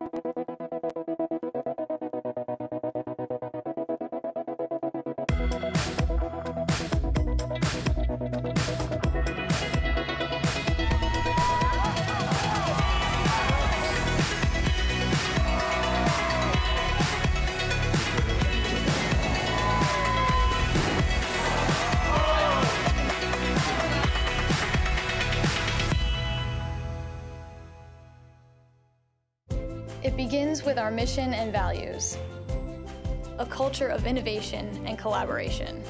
It begins with our mission and values, a culture of innovation and collaboration,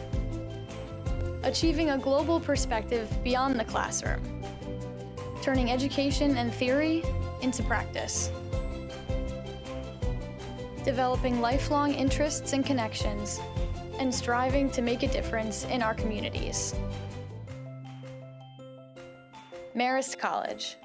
achieving a global perspective beyond the classroom, turning education and theory into practice, developing lifelong interests and connections, and striving to make a difference in our communities. Marist College.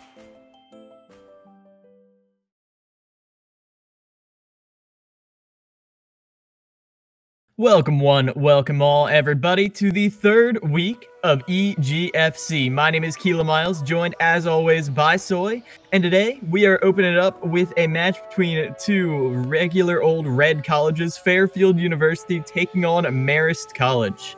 Welcome one, welcome all, everybody, to the third week of EGFC. My name is Keela Miles, joined as always by Soy, and today we are opening it up with a match between two regular old red colleges, Fairfield University taking on Marist College.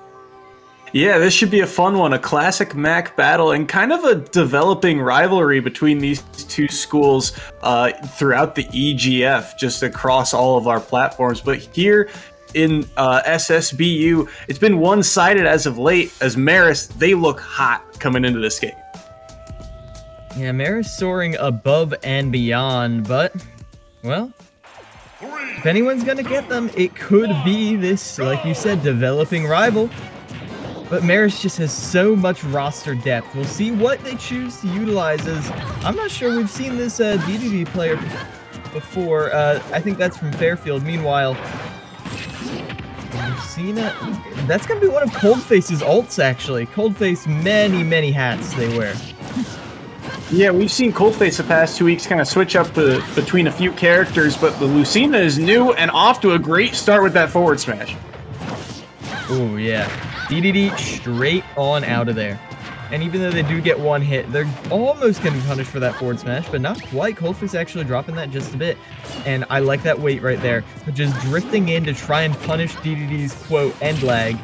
Yeah, this should be a fun one, a classic MAC battle, and kind of a developing rivalry between these two schools uh, throughout the EGF, just across all of our platforms. But here in uh, SSBU. It's been one sided as of late, as Marist, they look hot coming into this game. Yeah, Marist soaring above and beyond, but, well, if anyone's going to get them, it could be this, like you said, developing rival. But Marist just has so much roster depth. We'll see what they choose to utilize as I'm not sure we've seen this uh, DDD player before. Uh, I think that's from Fairfield. Meanwhile, Lucina. That's gonna be one of Coldface's ults, actually. Coldface, many, many hats they wear. Yeah, we've seen Coldface the past two weeks kind of switch up the, between a few characters, but the Lucina is new and off to a great start with that forward smash. Oh yeah. DDD straight on out of there. And even though they do get one hit, they're almost going to be punished for that forward smash, but not quite. Coldface actually dropping that just a bit. And I like that weight right there. Just drifting in to try and punish DDD's, quote, end lag.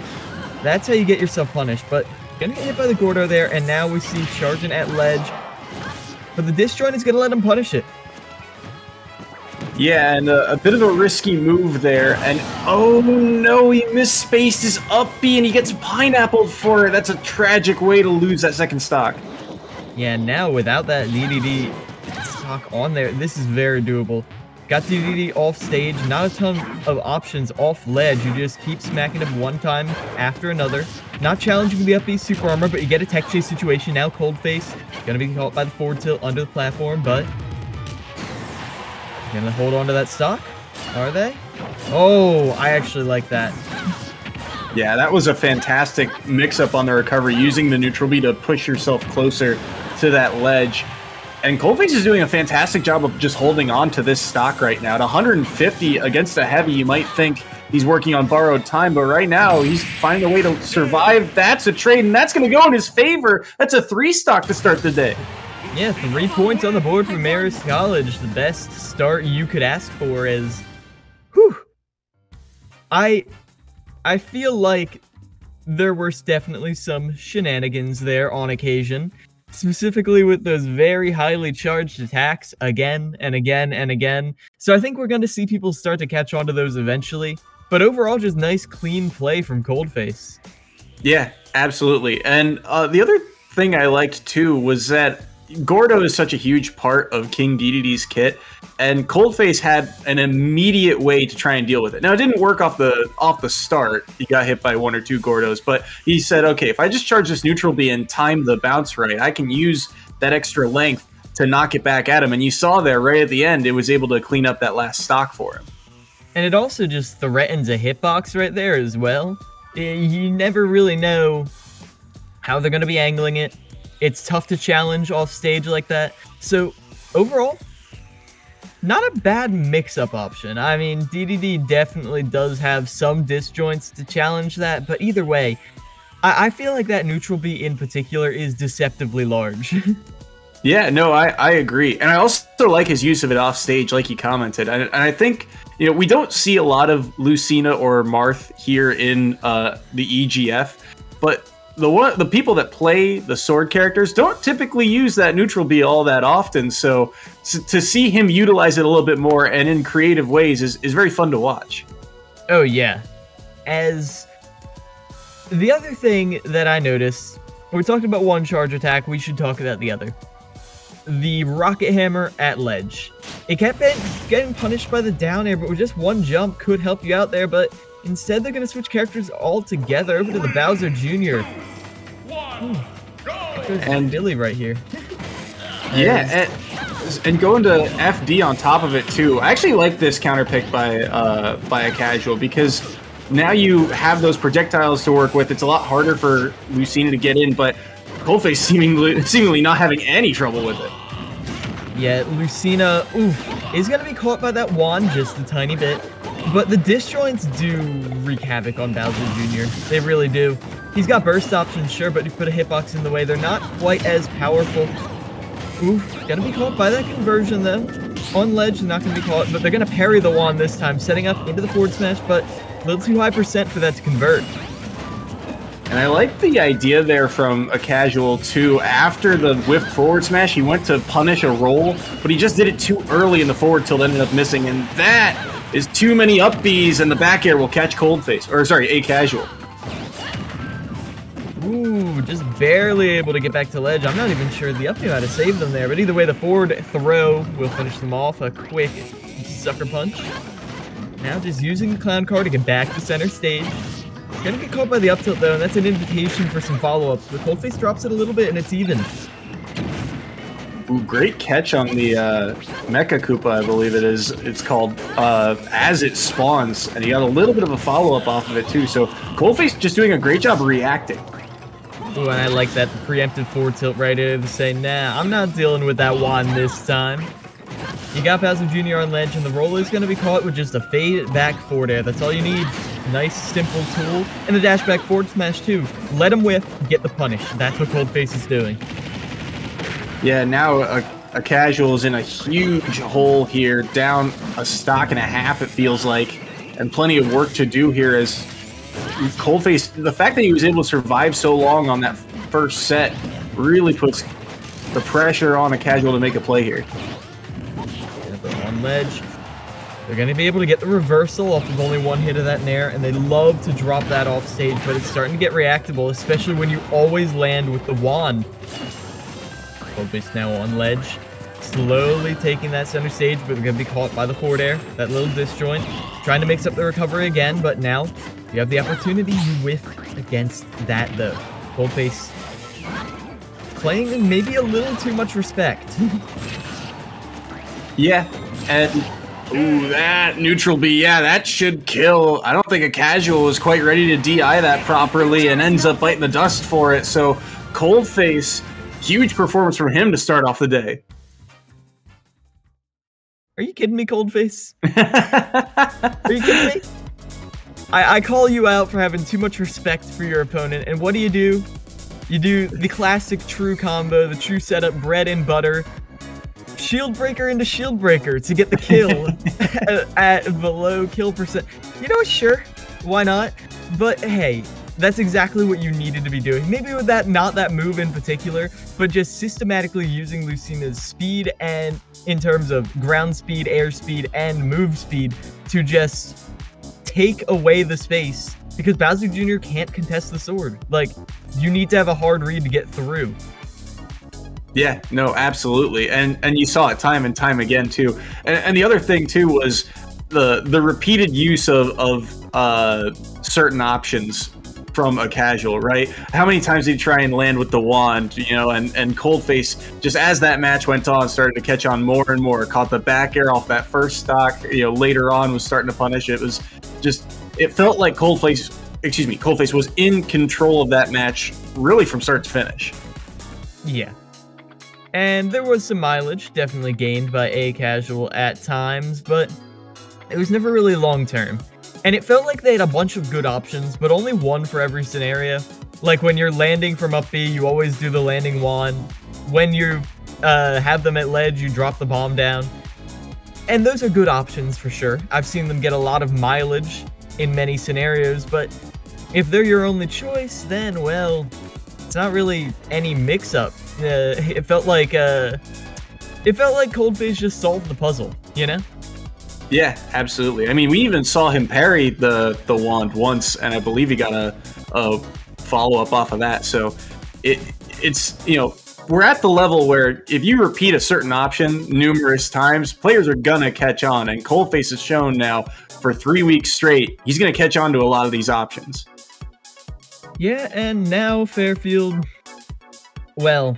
That's how you get yourself punished. But gonna get hit by the Gordo there, and now we see charging at ledge. But the disjoint is gonna let him punish it. Yeah, and a, a, bit of a risky move there. And oh no, he misspaced his up B and he gets pineappled for it. That's a tragic way to lose that second stock. Yeah, now without that DDD stock on there, this is very doable. Got DDD off stage, not a ton of options off ledge. You just keep smacking him one time after another. Not challenging the up B super armor, but you get a tech chase situation. Now Cold Face, gonna be caught by the forward tilt under the platform, but Gonna hold on to that stock? Are they? Oh, I actually like that. Yeah, that was a fantastic mix-up on the recovery, using the neutral B to push yourself closer to that ledge. And Coldface is doing a fantastic job of just holding on to this stock right now. At 150 against a heavy, you might think he's working on borrowed time, but right now he's finding a way to survive. That's a trade, and that's going to go in his favor. That's a three stock to start the day. Yeah, three points on the board for Marist College. The best start you could ask for is, whew. I, I feel like there were definitely some shenanigans there on occasion, specifically with those very highly charged attacks again and again and again. So I think we're going to see people start to catch on to those eventually. But overall, just nice, clean play from Coldface. Yeah, absolutely. And uh, the other thing I liked too was that Gordo is such a huge part of King DDD's kit, and Coldface had an immediate way to try and deal with it. Now it didn't work off the off the start. He got hit by one or two Gordos, but he said, "Okay, if I just charge this neutral B and time the bounce right, I can use that extra length to knock it back at him." And you saw there right at the end, it was able to clean up that last stock for him. And it also just threatens a hitbox right there as well. Eh, you never really know how they're going to be angling it it's tough to challenge off stage like that. So overall, not a bad mix-up option. I mean, DDD definitely does have some disjoints to challenge that, but either way, I, I feel like that neutral B in particular is deceptively large. Yeah, no, I, I agree. And I also like his use of it off stage, like he commented. And, and I think, you know, we don't see a lot of Lucina or Marth here in uh, the EGF, but the one the people that play the sword characters don't typically use that neutral B all that often. So, to see him utilize it a little bit more and in creative ways is, is very fun to watch. Oh yeah. As the other thing that I noticed, we talked about one charge attack, we should talk about the other. The rocket hammer at ledge. It kept getting punished by the down air, but with just one jump could help you out there, but instead they're gonna switch characters all together over to the Bowser Jr. and Billy right here. Yeah, and, and going to FD on top of it too. I actually like this counter pick by uh, by a casual because now you have those projectiles to work with. It's a lot harder for Lucina to get in, but Coldface seemingly seemingly not having any trouble with it. Yeah, Lucina, oof, is gonna be caught by that wand just a tiny bit. But the disjoints do wreak havoc on Bowser Jr. They really do. He's got burst options, sure, but you put a hitbox in the way. They're not quite as powerful. Oof, gonna be caught by that conversion though. On ledge, not gonna be caught, but they're gonna parry the wand this time, setting up into the forward smash, but a little too high percent for that to convert. And I like the idea there from a casual too. After the whiff forward smash, he went to punish a roll, but he just did it too early in the forward tilt, ended up missing, and that is too many up Bs, and the back air will catch cold face. Or sorry, a casual. Ooh, just barely able to get back to ledge. I'm not even sure the up how to save them there, but either way, the forward throw will finish them off. A quick sucker punch. Now just using the clown car to get back to center stage. Gonna get caught by the up tilt though, and that's an invitation for some follow-ups. The Coldface drops it a little bit and it's even. Ooh, great catch on the uh, Mecha Koopa, I believe it is. It's called uh, as it spawns, and he got a little bit of a follow-up off of it too. So Coldface just doing a great job reacting. Ooh, and I like that preemptive forward tilt right there to say, nah, I'm not dealing with that wand this time. You got Bowser Jr. on ledge, and the roller is going to be caught with just a fade back forward air. That's all you need. Nice, simple tool. And the dash back forward smash, too. Let him whiff, get the punish. That's what Coldface is doing. Yeah, now a, a casual is in a huge hole here, down a stock and a half, it feels like, and plenty of work to do here as Coldface, the fact that he was able to survive so long on that first set really puts the pressure on a casual to make a play here on ledge. They're going to be able to get the reversal off of only one hit of that Nair, and they love to drop that off stage, but it's starting to get reactable, especially when you always land with the wand. Focus now on ledge. Slowly taking that center stage, but they're going to be caught by the forward air. That little disjoint. Trying to mix up the recovery again, but now you have the opportunity. You whiff against that, though. Coldface playing maybe a little too much respect. yeah, and ooh, that neutral B, yeah, that should kill. I don't think a casual was quite ready to DI that properly and ends up biting the dust for it. So Coldface, huge performance from him to start off the day. Are you kidding me, Coldface? Are you kidding me? I, I call you out for having too much respect for your opponent, and what do you do? You do the classic true combo, the true setup, bread and butter, shield breaker into shield breaker to get the kill at, below kill percent. You know, sure, why not? But hey, that's exactly what you needed to be doing. Maybe with that, not that move in particular, but just systematically using Lucina's speed and in terms of ground speed, air speed, and move speed to just take away the space because Bowser Jr. can't contest the sword. Like, you need to have a hard read to get through. Yeah, no, absolutely, and and you saw it time and time again too. And, and the other thing too was the the repeated use of of uh, certain options from a casual, right? How many times did he try and land with the wand, you know, and, and Coldface, just as that match went on, started to catch on more and more, caught the back air off that first stock, you know, later on was starting to punish. It was just, it felt like Coldface, excuse me, Coldface was in control of that match really from start to finish. Yeah, and there was some mileage definitely gained by A Casual at times, but it was never really long term. And it felt like they had a bunch of good options, but only one for every scenario. Like when you're landing from up B, you always do the landing wand. When you uh, have them at ledge, you drop the bomb down. And those are good options for sure. I've seen them get a lot of mileage in many scenarios, but if they're your only choice, then, well, it's not really any mix-up. Uh, it felt like, uh, it felt like Coldface just solved the puzzle, you know? Yeah, absolutely. I mean, we even saw him parry the the wand once, and I believe he got a, a follow up off of that. So it it's you know we're at the level where if you repeat a certain option numerous times, players are gonna catch on. And Coldface has shown now for three weeks straight, he's gonna catch on to a lot of these options. Yeah, and now Fairfield. Well,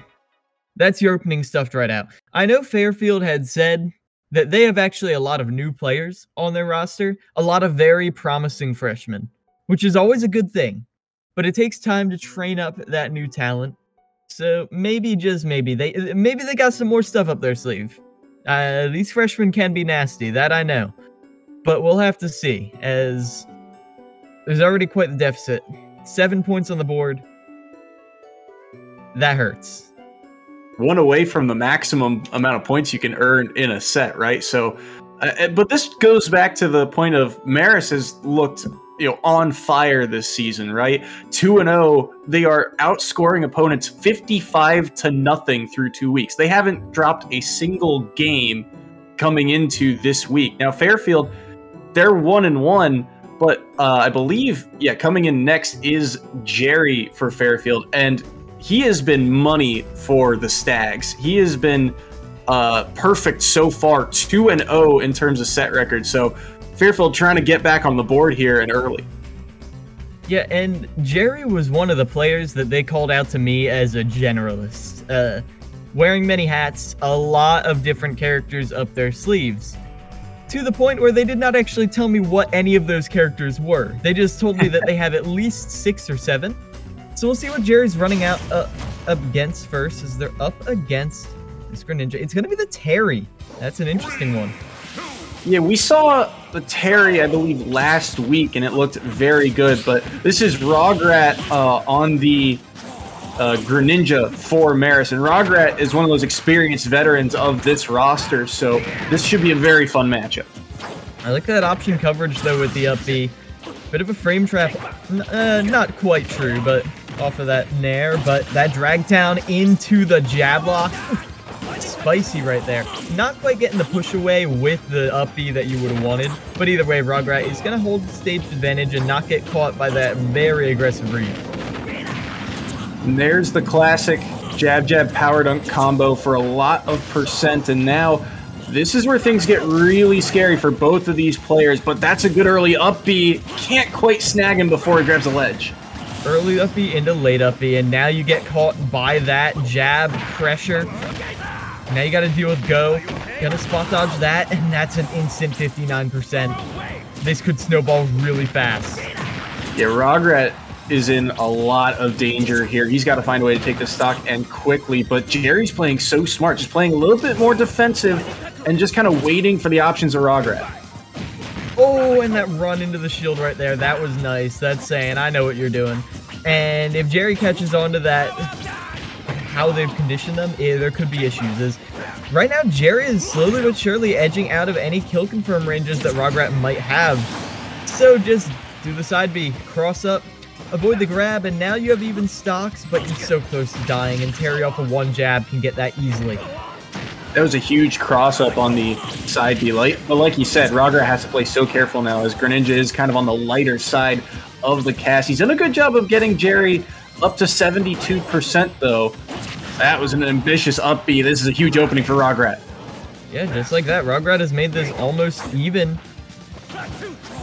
that's your opening stuffed right out. I know Fairfield had said that they have actually a lot of new players on their roster, a lot of very promising freshmen, which is always a good thing. But it takes time to train up that new talent. So maybe just maybe they maybe they got some more stuff up their sleeve. Uh, these freshmen can be nasty, that I know. But we'll have to see, as there's already quite the deficit. Seven points on the board. That hurts one away from the maximum amount of points you can earn in a set, right? So, uh, uh but this goes back to the point of Marist has looked, you know, on fire this season, right? Two and zero, oh, they are outscoring opponents fifty-five to nothing through two weeks. They haven't dropped a single game coming into this week. Now, Fairfield, they're one and one. But uh, I believe, yeah, coming in next is Jerry for Fairfield, and he has been money for the Stags. He has been uh, perfect so far, 2 and 0 in terms of set record. So Fairfield trying to get back on the board here and early. Yeah, and Jerry was one of the players that they called out to me as a generalist. Uh, wearing many hats, a lot of different characters up their sleeves. To the point where they did not actually tell me what any of those characters were. They just told me that they have at least six or seven. So we'll see what Jerry's running out uh, up against first, as they're up against this Greninja. It's going to be the Terry. That's an interesting one. Yeah, we saw the Terry, I believe, last week, and it looked very good. But this is Rograt uh, on the uh, Greninja for Marist. And Rograt is one of those experienced veterans of this roster, so this should be a very fun matchup. I like that option coverage, though, with the up B. Bit of a frame trap. Uh, not quite true, but off of that Nair, but that drag down into the jab lock. Spicy right there. Not quite getting the push away with the up B that you would have wanted, but either way, Rograt is going to hold the stage advantage and not get caught by that very aggressive read. And there's the classic jab jab power dunk combo for a lot of percent, and now this is where things get really scary for both of these players, but that's a good early up B. Can't quite snag him before he grabs a ledge early uppy into late uppy, and now you get caught by that jab pressure. Now you got to deal with go. Got to spot dodge that, and that's an instant 59%. This could snowball really fast. Yeah, Rograt is in a lot of danger here. He's got to find a way to take the stock and quickly, but Jerry's playing so smart, just playing a little bit more defensive and just kind of waiting for the options of Rograt. Oh, and that run into the shield right there. That was nice. That's saying, I know what you're doing. And if Jerry catches on to that, how they've conditioned them, eh, there could be issues. Is Right now, Jerry is slowly but surely edging out of any kill confirm ranges that Rograt might have. So just do the side B, cross up, avoid the grab, and now you have even stocks, but you're so close to dying, and Terry off of one jab can get that easily that was a huge cross up on the side B light. But like you said, Rograt has to play so careful now as Greninja is kind of on the lighter side of the cast. He's done a good job of getting Jerry up to 72% though. That was an ambitious up B. This is a huge opening for Rograt. Yeah, just like that, Rograt has made this almost even.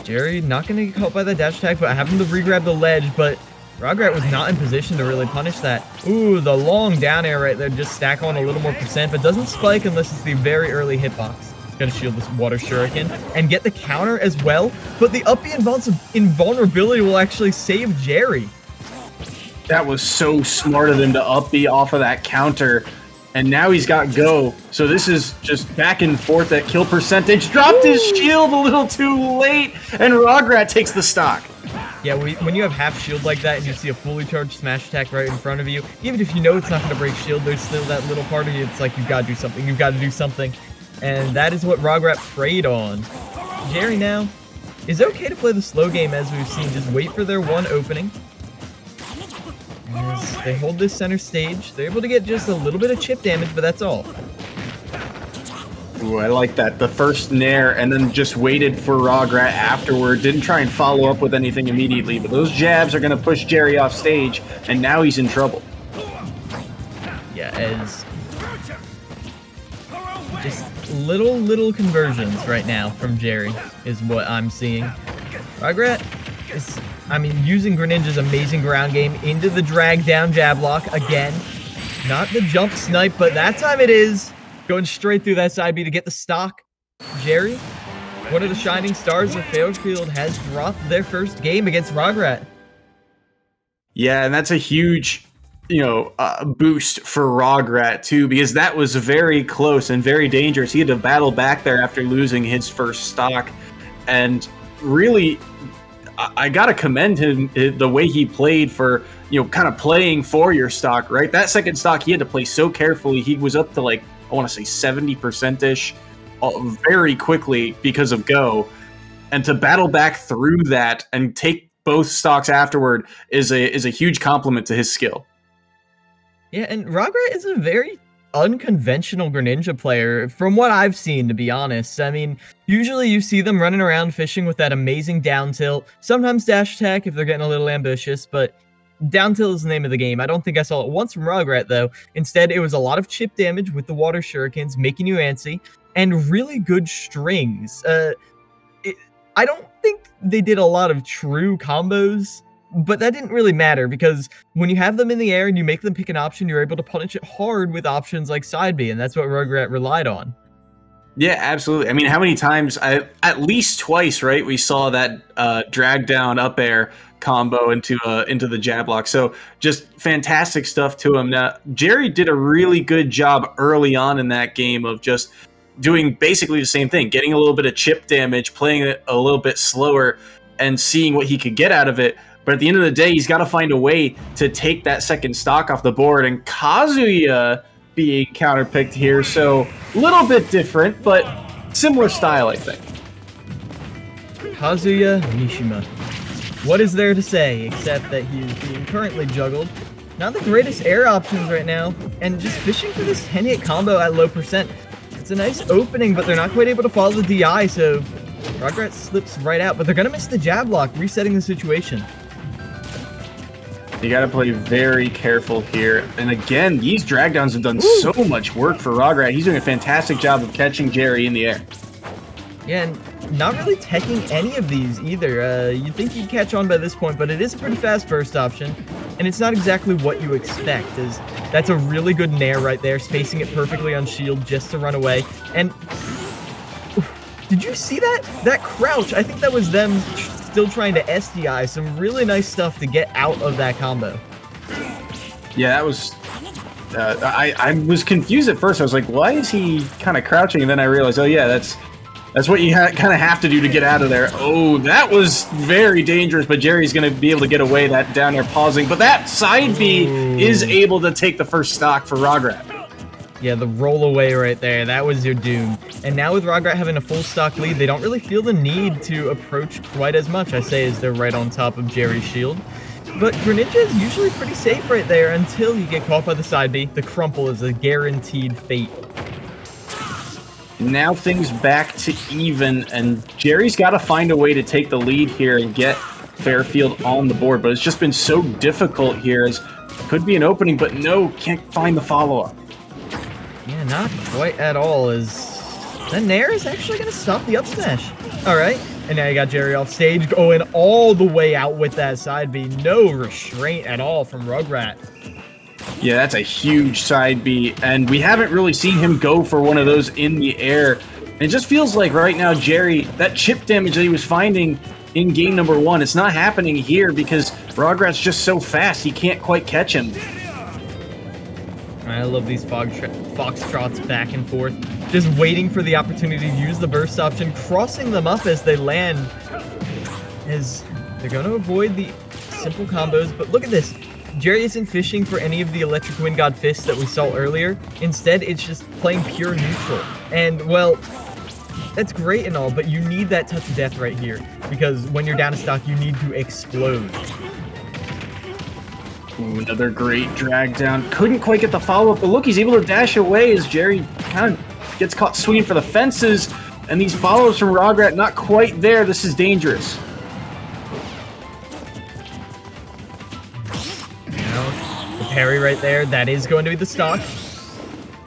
Jerry not going to get caught by the dash attack, but having to re-grab the ledge, but Rograt was not in position to really punish that. Ooh, the long down air right there, just stack on a little more percent, but doesn't spike unless it's the very early hitbox. Gonna shield this water shuriken and get the counter as well, but the up invulnerability will actually save Jerry. That was so smart of them to up off of that counter. And now he's got go. So this is just back and forth at kill percentage. Dropped his shield a little too late, and Rograt takes the stock. Yeah, when you have half shield like that and you see a fully charged smash attack right in front of you, even if you know it's not going to break shield, there's still that little part of you it's like, you've got to do something, you've got to do something. And that is what Rograt preyed on. Jerry now is it okay to play the slow game as we've seen. Just wait for their one opening. As they hold this center stage, they're able to get just a little bit of chip damage, but that's all. Ooh, I like that. The first nair, and then just waited for Rograt afterward. Didn't try and follow up with anything immediately, but those jabs are going to push Jerry off stage, and now he's in trouble. Yeah, as just little, little conversions right now from Jerry is what I'm seeing. Rograt is, I mean, using Greninja's amazing ground game into the drag down jab lock again. Not the jump snipe, but that time it is. Going straight through that side B to get the stock. Jerry, one of the shining stars of Fairfield, has dropped their first game against Rograt. Yeah, and that's a huge, you know, uh, boost for Rograt too, because that was very close and very dangerous. He had to battle back there after losing his first stock, and really, I, gotta commend him uh, the way he played for you know, kind of playing for your stock. Right, that second stock he had to play so carefully. He was up to like I want to say 70% ish uh, very quickly because of Go. And to battle back through that and take both stocks afterward is a is a huge compliment to his skill. Yeah, and Rograt is a very unconventional Greninja player from what I've seen, to be honest. I mean, usually you see them running around fishing with that amazing down tilt, sometimes dash attack if they're getting a little ambitious, but down tilt is the name of the game. I don't think I saw it once from Rograt, though. Instead, it was a lot of chip damage with the water shurikens, making you antsy, and really good strings. Uh, it, I don't think they did a lot of true combos, but that didn't really matter because when you have them in the air and you make them pick an option, you're able to punish it hard with options like side B, and that's what Rograt relied on. Yeah, absolutely. I mean, how many times? I, at least twice, right? We saw that uh, drag down up air combo into uh, into the jab lock. So just fantastic stuff to him. Now Jerry did a really good job early on in that game of just doing basically the same thing, getting a little bit of chip damage, playing it a little bit slower, and seeing what he could get out of it. But at the end of the day, he's got to find a way to take that second stock off the board. And Kazuya being counterpicked here, so a little bit different, but similar style, I think. Kazuya Mishima. What is there to say except that he is being currently juggled? Not the greatest air options right now, and just fishing for this 10 hit combo at low percent. It's a nice opening, but they're not quite able to follow the DI, so Rograt slips right out, but they're gonna miss the jab lock, resetting the situation. You gotta play very careful here. And again, these drag downs have done so much work for Rograt. He's doing a fantastic job of catching Jerry in the air. Yeah, and not really teching any of these either. Uh, you'd think he'd catch on by this point, but it is a pretty fast first option, and it's not exactly what you expect, as that's a really good nair right there, spacing it perfectly on shield just to run away. And did you see that? That crouch, I think that was them still trying to SDI. Some really nice stuff to get out of that combo. Yeah, that was uh, I, I was confused at first. I was like, why is he kind of crouching? And then I realized, oh yeah, that's that's what you kind of have to do to get out of there. Oh, that was very dangerous, but Jerry's going to be able to get away that down there pausing. But that side B is able to take the first stock for Rograt. Yeah, the roll away right there, that was your doom. And now with Rograt having a full stock lead, they don't really feel the need to approach quite as much, I say, as they're right on top of Jerry's shield. But Greninja is usually pretty safe right there until you get caught by the side B. The crumple is a guaranteed fate. Now things back to even, and Jerry's got to find a way to take the lead here and get Fairfield on the board. But it's just been so difficult here. As could be an opening, but no, can't find the follow up. Yeah, not quite at all. Is that Nair is actually going to stop the up smash? All right, and now you got Jerry off stage going all the way out with that side B. No restraint at all from Rograt. Yeah, that's a huge side B, and we haven't really seen him go for one of those in the air. It just feels like right now, Jerry, that chip damage that he was finding in game number one, it's not happening here because Rograt's just so fast, he can't quite catch him. I love these fog foxtrots back and forth, just waiting for the opportunity to use the burst option, crossing them up as they land. As They're going to avoid the simple combos, but look at this. Jerry isn't fishing for any of the Electric Wind God fists that we saw earlier. Instead, it's just playing pure neutral. And, well, that's great and all, but you need that touch of death right here. Because when you're down to stock, you need to explode. Ooh, another great drag down. Couldn't quite get the follow-up, but look, he's able to dash away as Jerry kind of gets caught swinging for the fences. And these follows from Rograt not quite there. This is dangerous. Now, the parry right there, that is going to be the stock.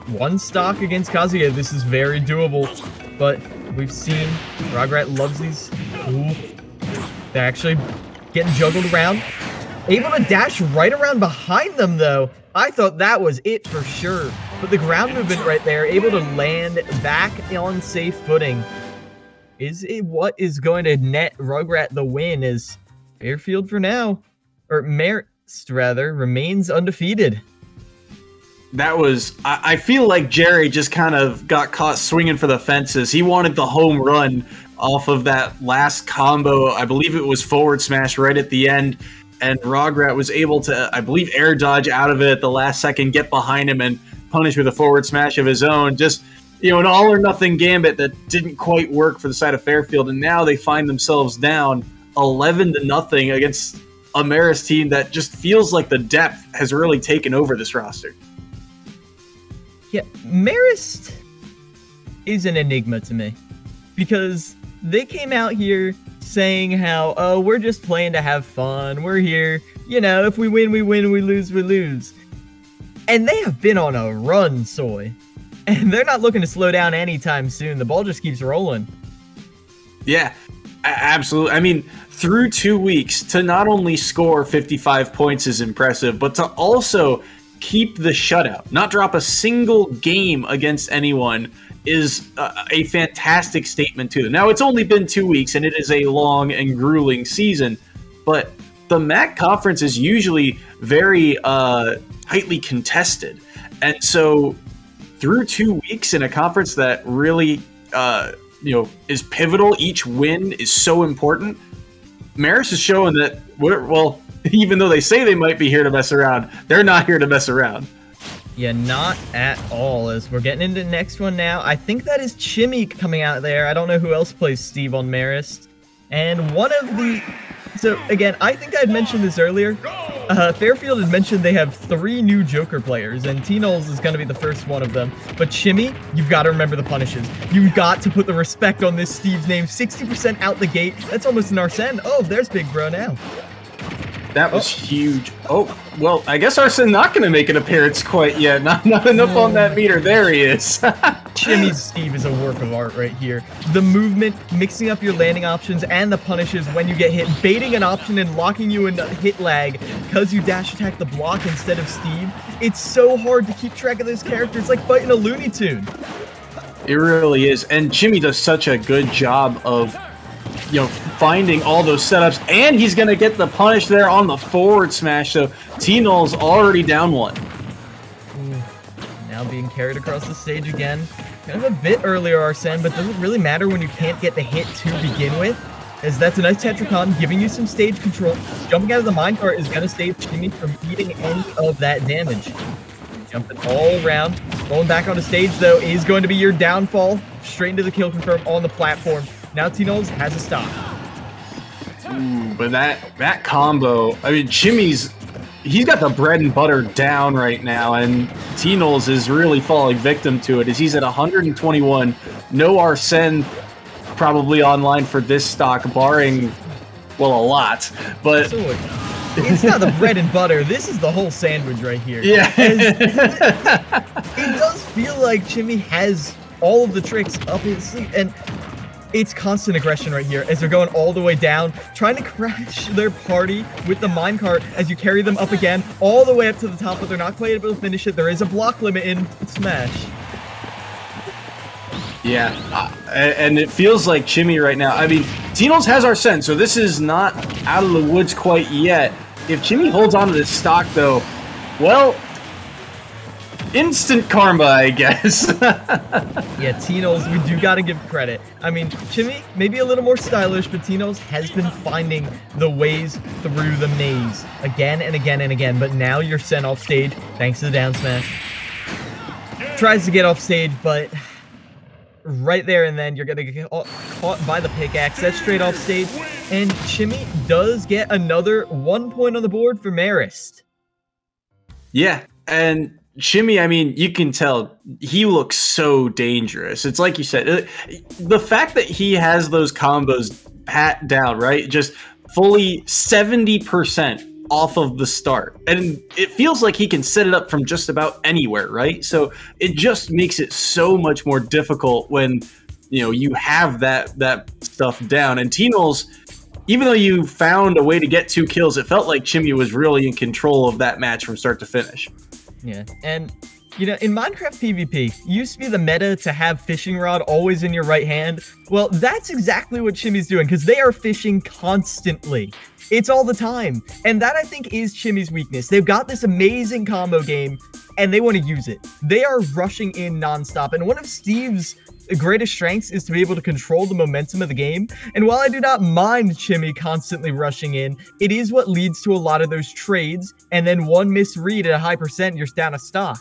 One stock against Kazuya, this is very doable. But we've seen Rograt loves these. Ooh. They're actually getting juggled around. Able to dash right around behind them, though. I thought that was it for sure. But the ground movement right there, able to land back on safe footing, is it what is going to net Rograt the win is Fairfield for now, or Marist rather, remains undefeated. That was, I, I feel like Jerry just kind of got caught swinging for the fences. He wanted the home run off of that last combo. I believe it was forward smash right at the end and Rograt was able to, I believe, air dodge out of it at the last second, get behind him, and punish with a forward smash of his own. Just you know, an all or nothing gambit that didn't quite work for the side of Fairfield, and now they find themselves down eleven to nothing against a Marist team that just feels like the depth has really taken over this roster. Yeah, Marist is an enigma to me because they came out here saying how, oh, we're just playing to have fun. We're here. You know, if we win, we win. We lose, we lose. And they have been on a run, Soy. And they're not looking to slow down anytime soon. The ball just keeps rolling. Yeah, absolutely. I mean, through two weeks, to not only score 55 points is impressive, but to also keep the shutout, not drop a single game against anyone is a, a fantastic statement to them. Now, it's only been two weeks and it is a long and grueling season, but the MAC conference is usually very uh, tightly contested. And so, through two weeks in a conference that really, uh, you know, is pivotal, each win is so important. Marist is showing that well, even though they say they might be here to mess around, they're not here to mess around. Yeah, not at all. As we're getting into the next one now. I think that is Chimmy coming out there. I don't know who else plays Steve on Marist. And one of the... So, again, I think I had mentioned this earlier. Uh, Fairfield had mentioned they have three new Joker players, and T-Knowles is going to be the first one of them. But Chimmy, you've got to remember the punishes. You've got to put the respect on this Steve's name. 60% out the gate. That's almost an Arsene. Oh, there's Big Bro now. That was oh. huge. Oh, well, I guess Arsene not going to make an appearance quite yet. Not, not enough on that meter. There he is. Chimmy's Steve is a work of art right here. The movement, mixing up your landing options and the punishes when you get hit, baiting an option and locking you in hit lag because you dash attack the block instead of Steve. It's so hard to keep track of this character. It's like fighting a Looney Tune. It really is. And Chimmy does such a good job of you know, finding all those setups, and he's going to get the punish there on the forward smash. So T-Null's already down one. Now being carried across the stage again. Kind of a bit earlier, Arsene, but doesn't really matter when you can't get the hit to begin with. As that's a nice Tetrakarn, giving you some stage control. Jumping out of the minecart is going to save Chimmy from eating any of that damage. Jumping all around. Rolling back on the stage, though, is going to be your downfall. Straight into the kill confirm on the platform. Now T-Knowles has a stop. Ooh, but that that combo, I mean, Chimmy's he's got the bread and butter down right now, and T-Knowles is really falling victim to it as he's at 121. No Arsene probably online for this stock, barring well a lot, but. It's not the bread and butter. This is the whole sandwich right here. Yeah. it does feel like Chimmy has all of the tricks up his sleeve, and it's constant aggression right here as they're going all the way down, trying to crash their party with the minecart as you carry them up again, all the way up to the top, but they're not quite able to finish it. There is a block limit in Smash. Yeah, uh, and it feels like Chimmy right now. I mean, T-Knowles has Arsene, so this is not out of the woods quite yet. If Chimmy holds on to this stock, though, well, instant karma, I guess. yeah, Tinoz, we do got to give credit. I mean, Chimmy, maybe a little more stylish, but Tinoz has been finding the ways through the maze again and again and again. But now you're sent off stage thanks to the down smash. Tries to get off stage, but right there and then you're gonna get caught by the pickaxe. That's straight off stage. And Chimmy does get another one point on the board for Marist. Yeah, and Chimmy, I mean, you can tell he looks so dangerous. It's like you said, uh, the fact that he has those combos pat down, right? Just fully 70% off of the start. And it feels like he can set it up from just about anywhere, right? So it just makes it so much more difficult when you know you have that that stuff down. And Tinoz, even though you found a way to get two kills, it felt like Chimmy was really in control of that match from start to finish. Yeah, and you know, in Minecraft PvP, used to be the meta to have fishing rod always in your right hand. Well, that's exactly what Chimmy's doing because they are fishing constantly. It's all the time. And that I think is Chimmy's weakness. They've got this amazing combo game and they want to use it. They are rushing in nonstop. And one of Steve's greatest strengths is to be able to control the momentum of the game. And while I do not mind Chimmy constantly rushing in, it is what leads to a lot of those trades. And then one misread at a high percent, you're down a stock.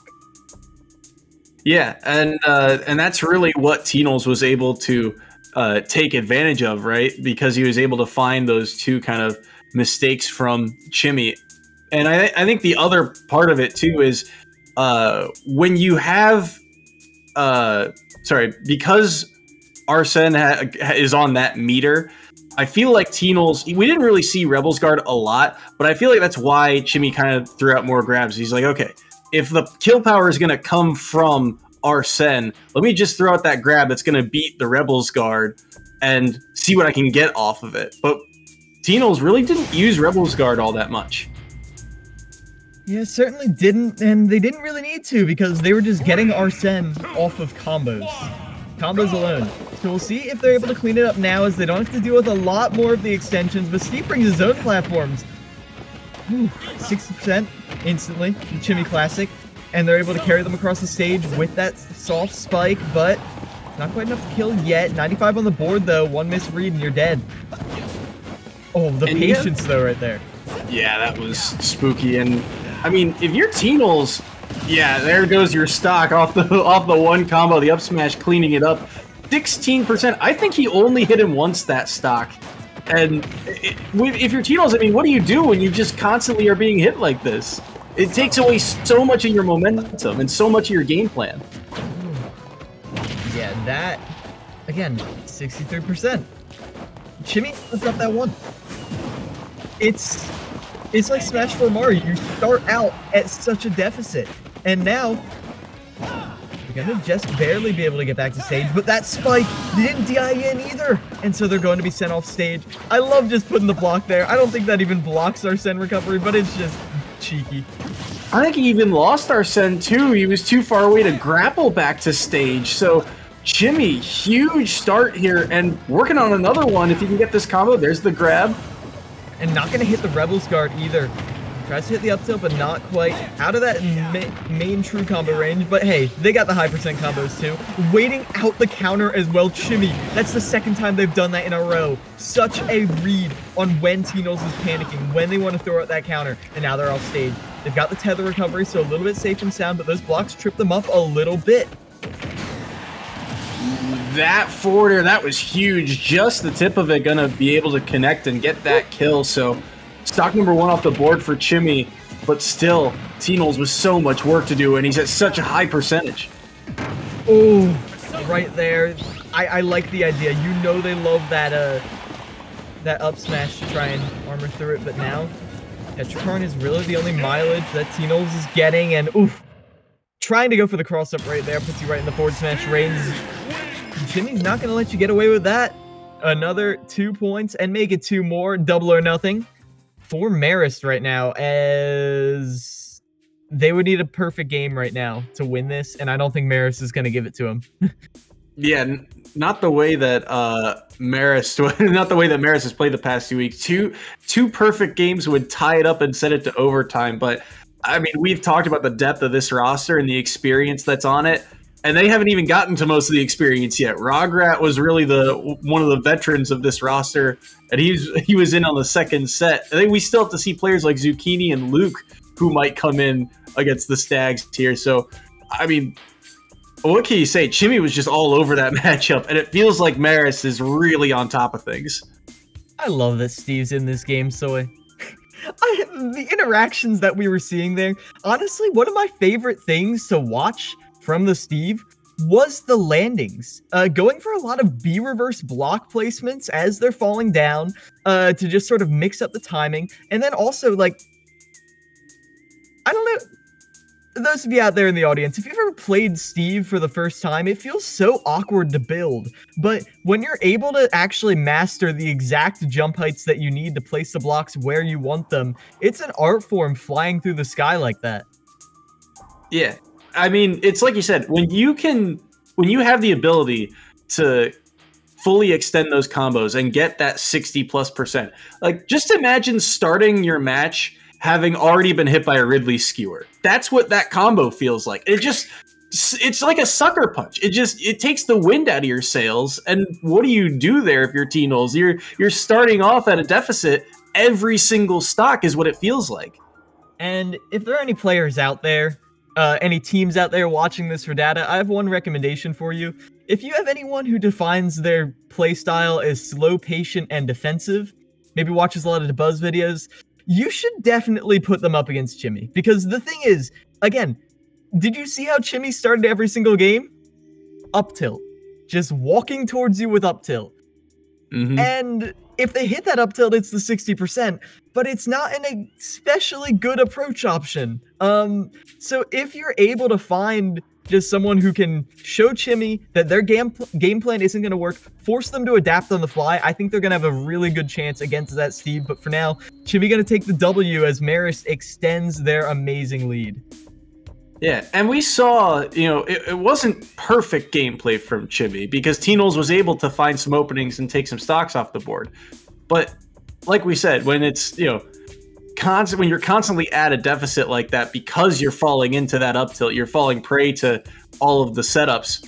Yeah, and uh, and that's really what Tinoz was able to uh, take advantage of, right? Because he was able to find those two kind of mistakes from Chimmy. And I, I think the other part of it too is uh, when you have, uh, sorry, because Arsene ha- is on that meter. I feel like Tinoz, we didn't really see Rebels Guard a lot, but I feel like that's why Chimmy kind of threw out more grabs. He's like, okay, if the kill power is going to come from Arsene, let me just throw out that grab that's going to beat the Rebels Guard and see what I can get off of it. But Tinoz really didn't use Rebels Guard all that much. Yeah, certainly didn't, and they didn't really need to because they were just getting Arsene off of combos. Combos alone. So we'll see if they're able to clean it up now as they don't have to deal with a lot more of the extensions, but Steve brings his own platforms. 60% instantly, the Chimmy Classic, and they're able to carry them across the stage with that soft spike, but not quite enough to kill yet. 95 on the board though, one misread and you're dead. Oh, the and patience though, right there. Yeah, that was spooky. And I mean, if you're Tinoz, yeah, there goes your stock off the off the one combo, the up smash cleaning it up. 16%. I think he only hit him once that stock. And it, if you're Tinoz, I mean, what do you do when you just constantly are being hit like this? It takes away so much of your momentum and so much of your game plan. Yeah, that again, 63%. Chimmy has got that one. It's it's like Smash 4 Mario. You start out at such a deficit, and now you're gonna just barely be able to get back to stage. But that spike didn't DI in either, and so they're going to be sent off stage. I love just putting the block there. I don't think that even blocks Arsene recovery, but it's just cheeky. I think he even lost Arsene too. He was too far away to grapple back to stage. So Chimmy, huge start here and working on another one. If you can get this combo, there's the grab. And not going to hit the Rebels guard either. Tries to hit the up tilt, but not quite out of that ma main true combo range. But hey, they got the high percent combos too. Waiting out the counter as well. Chimmy, that's the second time they've done that in a row. Such a read on when Tinoz is panicking, when they want to throw out that counter. And now they're off stage. They've got the tether recovery, so a little bit safe and sound, but those blocks trip them up a little bit that forward air, that was huge. Just the tip of it gonna be able to connect and get that kill. So stock number one off the board for Chimmy, but still, Tinoz with so much work to do, and he's at such a high percentage. Oh, right there. I, I like the idea. You know they love that uh that up smash to try and armor through it, but now Tetrakarn is really the only mileage that Tinoz is getting, and oof, trying to go for the cross up right there puts you right in the forward smash range. Chimmy's not going to let you get away with that. Another two points and make it two more. Double or nothing for Marist right now as they would need a perfect game right now to win this. And I don't think Marist is going to give it to him. yeah, not the way that uh Marist, not the way that Marist has played the past two weeks. Two two perfect games would tie it up and set it to overtime, but I mean, we've talked about the depth of this roster and the experience that's on it, and they haven't even gotten to most of the experience yet. Rograt was really the one of the veterans of this roster, and he's he was in on the second set. I think we still have to see players like Zucchini and Luke who might come in against the Stags here. So, I mean, what can you say? Chimmy was just all over that matchup, and it feels like Marist is really on top of things. I love that Steve's in this game, Soy. I, the interactions that we were seeing there, honestly, one of my favorite things to watch from the Steve was the landings. Uh, going for a lot of B reverse block placements as they're falling down uh, to just sort of mix up the timing. And then also, like, I don't know those of you out there in the audience, if you've ever played Steve for the first time, it feels so awkward to build. But when you're able to actually master the exact jump heights that you need to place the blocks where you want them, it's an art form flying through the sky like that. Yeah. I mean, it's like you said, when you can, when you have the ability to fully extend those combos and get that 60 plus percent, like just imagine starting your match having already been hit by a Ridley skewer. That's what that combo feels like. It just it's like a sucker punch. It just it takes the wind out of your sails. And what do you do there if you're T-Knowles? You're you're starting off at a deficit. Every single stock is what it feels like. And if there are any players out there, uh, any teams out there watching this for data, I have one recommendation for you. If you have anyone who defines their playstyle as slow, patient, and defensive, maybe watches a lot of Buzz videos, you should definitely put them up against Chimmy. Because the thing is, again, did you see how Chimmy started every single game? Up tilt. Just walking towards you with up tilt. Mm-hmm. And if they hit that up tilt, it's the 60%, but it's not an especially good approach option. Um, so if you're able to find just someone who can show Chimmy that their game game plan isn't going to work, force them to adapt on the fly. I think they're going to have a really good chance against that Steve. But for now, Chimmy going to take the W as Marist extends their amazing lead. Yeah, and we saw, you know, it, it wasn't perfect gameplay from Chimmy because T-Knowles was able to find some openings and take some stocks off the board. But like we said, when it's, you know, constant when you're constantly at a deficit like that because you're falling into that up tilt, you're falling prey to all of the setups,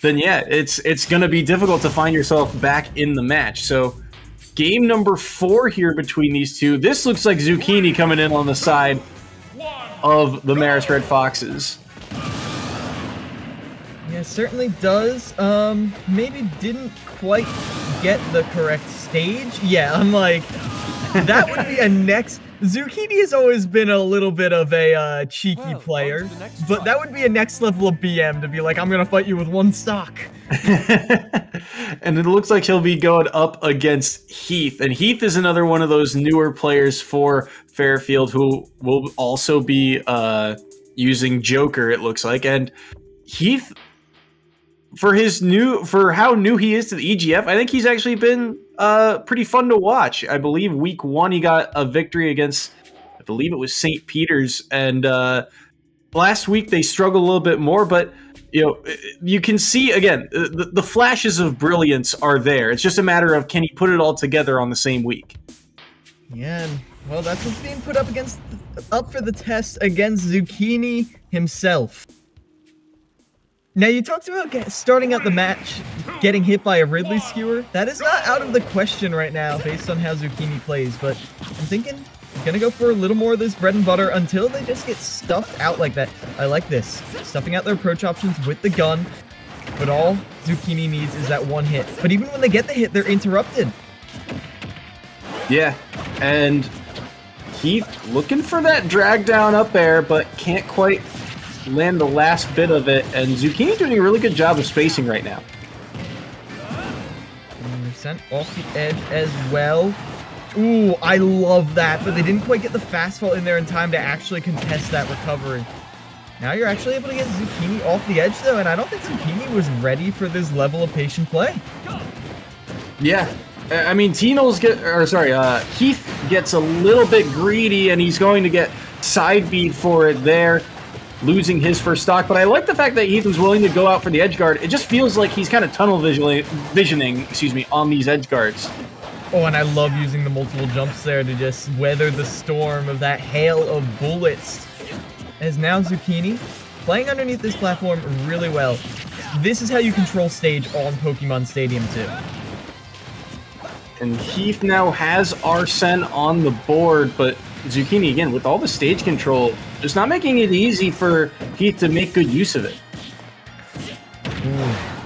then yeah, it's it's going to be difficult to find yourself back in the match. So game number 4 here between these two. This looks like Zucchini coming in on the side of the Marist Red Foxes. Yeah, certainly does. Um, maybe didn't quite get the correct stage. Yeah, I'm like, that would be a next Zucchini has always been a little bit of a uh, cheeky well, player, but that would be a next level of BM to be like, I'm gonna fight you with one stock. and it looks like he'll be going up against Heath, and Heath is another one of those newer players for Fairfield who will also be uh, using Joker. It looks like, and Heath for his new for how new he is to the EGF, I think he's actually been uh, pretty fun to watch. I believe week one he got a victory against, I believe it was St. Peter's, and uh, last week they struggled a little bit more, but you know you can see again the, the flashes of brilliance are there. It's just a matter of can he put it all together on the same week. Yeah, well, that's what's being put up against up for the test against Zucchini himself. Now you talked about starting out the match, getting hit by a Ridley skewer. That is not out of the question right now, based on how Zucchini plays. But I'm thinking, I'm gonna go for a little more of this bread and butter until they just get stuffed out like that. I like this, stuffing out their approach options with the gun. But all Zucchini needs is that one hit. But even when they get the hit, they're interrupted. Yeah, and Heath looking for that drag down up there, but can't quite land the last bit of it, and Zucchini doing a really good job of spacing right now. Sent off the edge as well. Ooh, I love that, but they didn't quite get the fast fall in there in time to actually contest that recovery. Now you're actually able to get Zucchini off the edge, though, and I don't think Zucchini was ready for this level of patient play. Yeah, I mean, T-Knowles get, or sorry, uh, Heath gets a little bit greedy, and he's going to get side beat for it there losing his first stock, but I like the fact that Heath was willing to go out for the edge guard. It just feels like he's kind of tunnel visioning, excuse me, on these edge guards. Oh, and I love using the multiple jumps there to just weather the storm of that hail of bullets. as now Zucchini playing underneath this platform really well. This is how you control stage on Pokemon Stadium 2. And Heath now has Arsene on the board, but Zucchini, again, with all the stage control, just not making it easy for Heath to make good use of it. Ooh.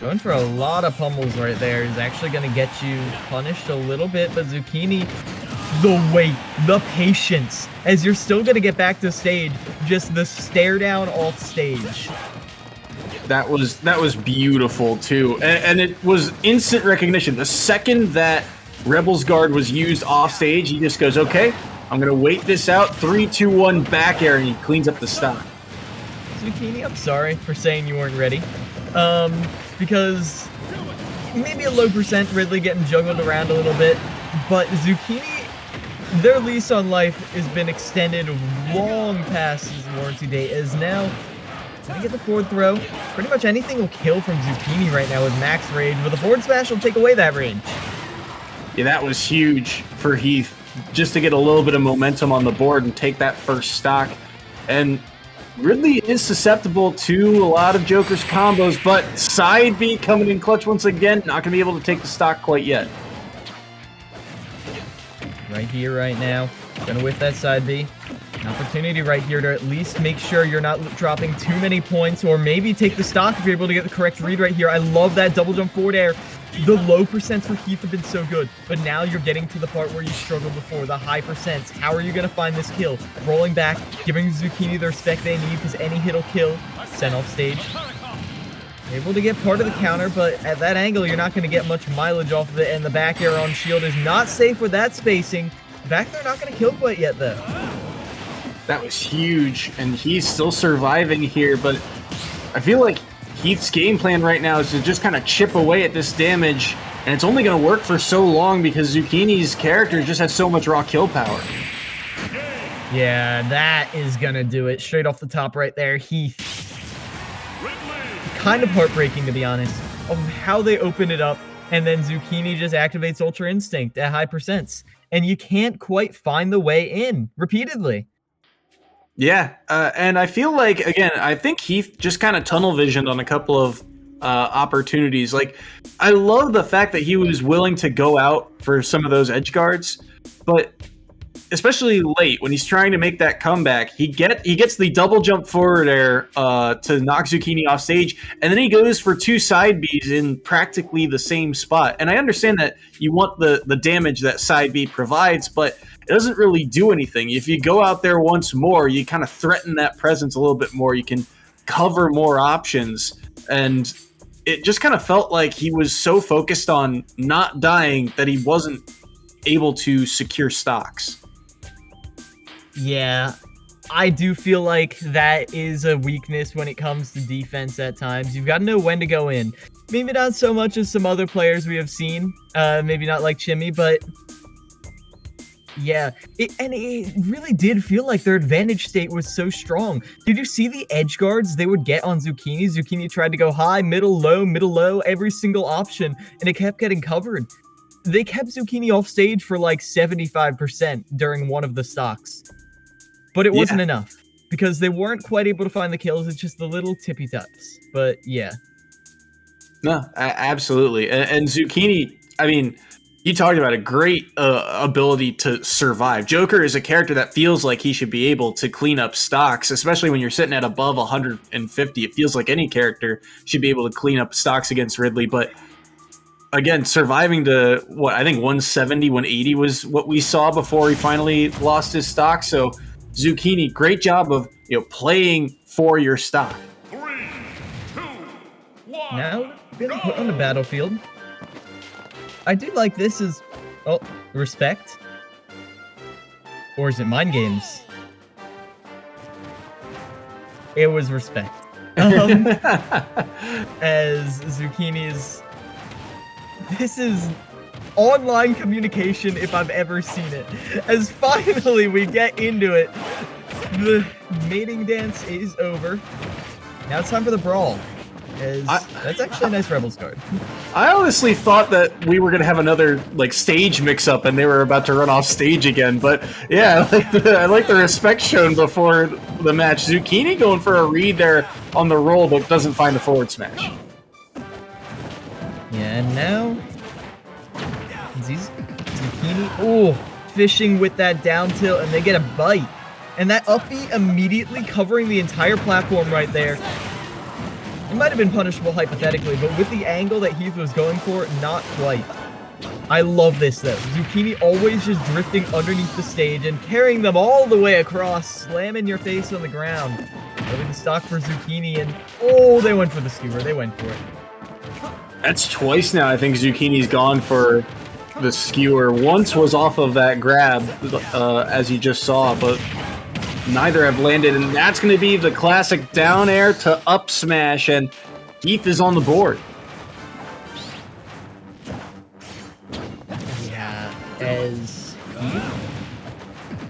Going for a lot of pummels right there is actually going to get you punished a little bit, but Zucchini, the wait, the patience, as you're still going to get back to stage, just the stare down off stage. That was that was beautiful too, and, and it was instant recognition. The second that Rebel's Guard was used off stage, he just goes, "Okay, I'm gonna wait this out. Three, two, one, back air, and he cleans up the stock." Zucchini, I'm sorry for saying you weren't ready, um, because maybe a low percent Ridley getting juggled around a little bit, but Zucchini, their lease on life has been extended long past his warranty date, as now to get the forward throw. Pretty much anything will kill from Zucchini right now with max rage, but the forward smash will take away that rage. Yeah, that was huge for Heath, just to get a little bit of momentum on the board and take that first stock. And Ridley is susceptible to a lot of Joker's combos, but side B coming in clutch once again, not going to be able to take the stock quite yet. Right here, right now. Gonna whiff that side B. An opportunity right here to at least make sure you're not dropping too many points or maybe take the stock if you're able to get the correct read right here. I love that double jump forward air. The low percents for Heath have been so good, but now you're getting to the part where you struggled before, the high percents. How are you going to find this kill? Rolling back, giving Zucchini the respect they need because any hit will kill. Sent off stage. Able to get part of the counter, but at that angle, you're not going to get much mileage off of it, and the back air on shield is not safe with that spacing. Back there, not going to kill quite yet, though. That was huge, and he's still surviving here, but I feel like Heath's game plan right now is to just kind of chip away at this damage, and it's only going to work for so long because Zucchini's character just has so much raw kill power. Yeah, that is going to do it. Straight off the top right there, Heath. Kind of heartbreaking, to be honest, of how they open it up, and then Zucchini just activates Ultra Instinct at high percents, and you can't quite find the way in repeatedly. Yeah, uh, and I feel like again, I think Heath just kind of tunnel visioned on a couple of uh, opportunities. Like, I love the fact that he was willing to go out for some of those edge guards, but especially late when he's trying to make that comeback, he get he gets the double jump forward air uh, to knock Zucchini off stage, and then he goes for two side Bs in practically the same spot. And I understand that you want the the damage that side B provides, but doesn't really do anything. If you go out there once more, you kind of threaten that presence a little bit more. You can cover more options. And it just kind of felt like he was so focused on not dying that he wasn't able to secure stocks. Yeah, I do feel like that is a weakness when it comes to defense at times. You've got to know when to go in. Maybe not so much as some other players we have seen. Uh, maybe not like Chimmy, but yeah, it, and it really did feel like their advantage state was so strong. Did you see the edge guards they would get on Zucchini? Zucchini tried to go high, middle, low, middle, low, every single option, and it kept getting covered. They kept Zucchini off stage for like 75% during one of the stocks. But it wasn't yeah. enough because they weren't quite able to find the kills. It's just the little tippy taps. But yeah. No, absolutely. And, and Zucchini, I mean, you talked about a great uh, ability to survive. Joker is a character that feels like he should be able to clean up stocks, especially when you're sitting at above 150. It feels like any character should be able to clean up stocks against Ridley, but again, surviving to what I think 170, 180 was what we saw before he finally lost his stock. So Zucchini, great job of you know playing for your stock. Three, two, one, now being put on the battlefield. I do like this is oh respect. Or is it mind games? It was respect. Um, as Zucchini's this is online communication if I've ever seen it. As finally we get into it, the mating dance is over. Now it's time for the brawl. I- that's actually a nice Rebels guard. I honestly thought that we were gonna have another like stage mix-up, and they were about to run off stage again. But yeah, I like the, I like the respect shown before the match. Zucchini going for a read there on the roll, but doesn't find the forward smash. Yeah, and now Zucchini. Oh, fishing with that down tilt, and they get a bite. And that up B immediately covering the entire platform right there. It might have been punishable hypothetically, but with the angle that Heath was going for, not quite. I love this though. Zucchini always just drifting underneath the stage and carrying them all the way across, slamming your face on the ground. Over the stock for Zucchini, and oh, they went for the skewer. They went for it. That's twice now. I think Zucchini's gone for the skewer. Once was off of that grab, uh, as you just saw, but neither have landed, and that's going to be the classic down air to up smash, and Heath is on the board. Yeah, as Heath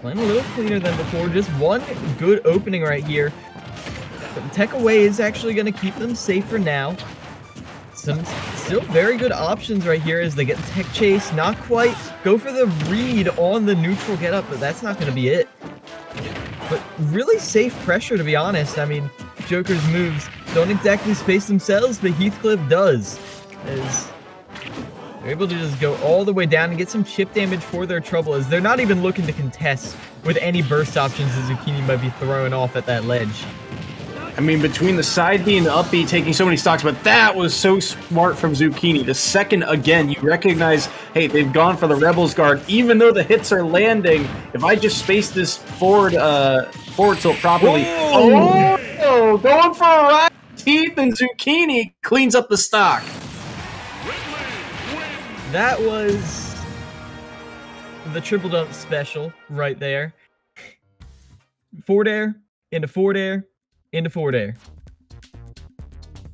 playing a little cleaner than before. Just one good opening right here. But the tech away is actually going to keep them safe for now. Some still very good options right here as they get tech chase. Not quite go for the read on the neutral get up, but that's not going to be it. But really safe pressure, to be honest. I mean, Joker's moves don't exactly space themselves, but Heathcliff does. As they're able to just go all the way down and get some chip damage for their trouble, as they're not even looking to contest with any burst options that Zucchini might be throwing off at that ledge. I mean, between the side B and the up B taking so many stocks, but that was so smart from Zucchini. The second, again, you recognize, hey, they've gone for the Rebels guard, even though the hits are landing. If I just space this forward, uh, forward tilt properly. Whoa! Oh, going for a ride. Teeth and Zucchini cleans up the stock. That was the triple dump special right there. Forward air, into forward air, into forward air.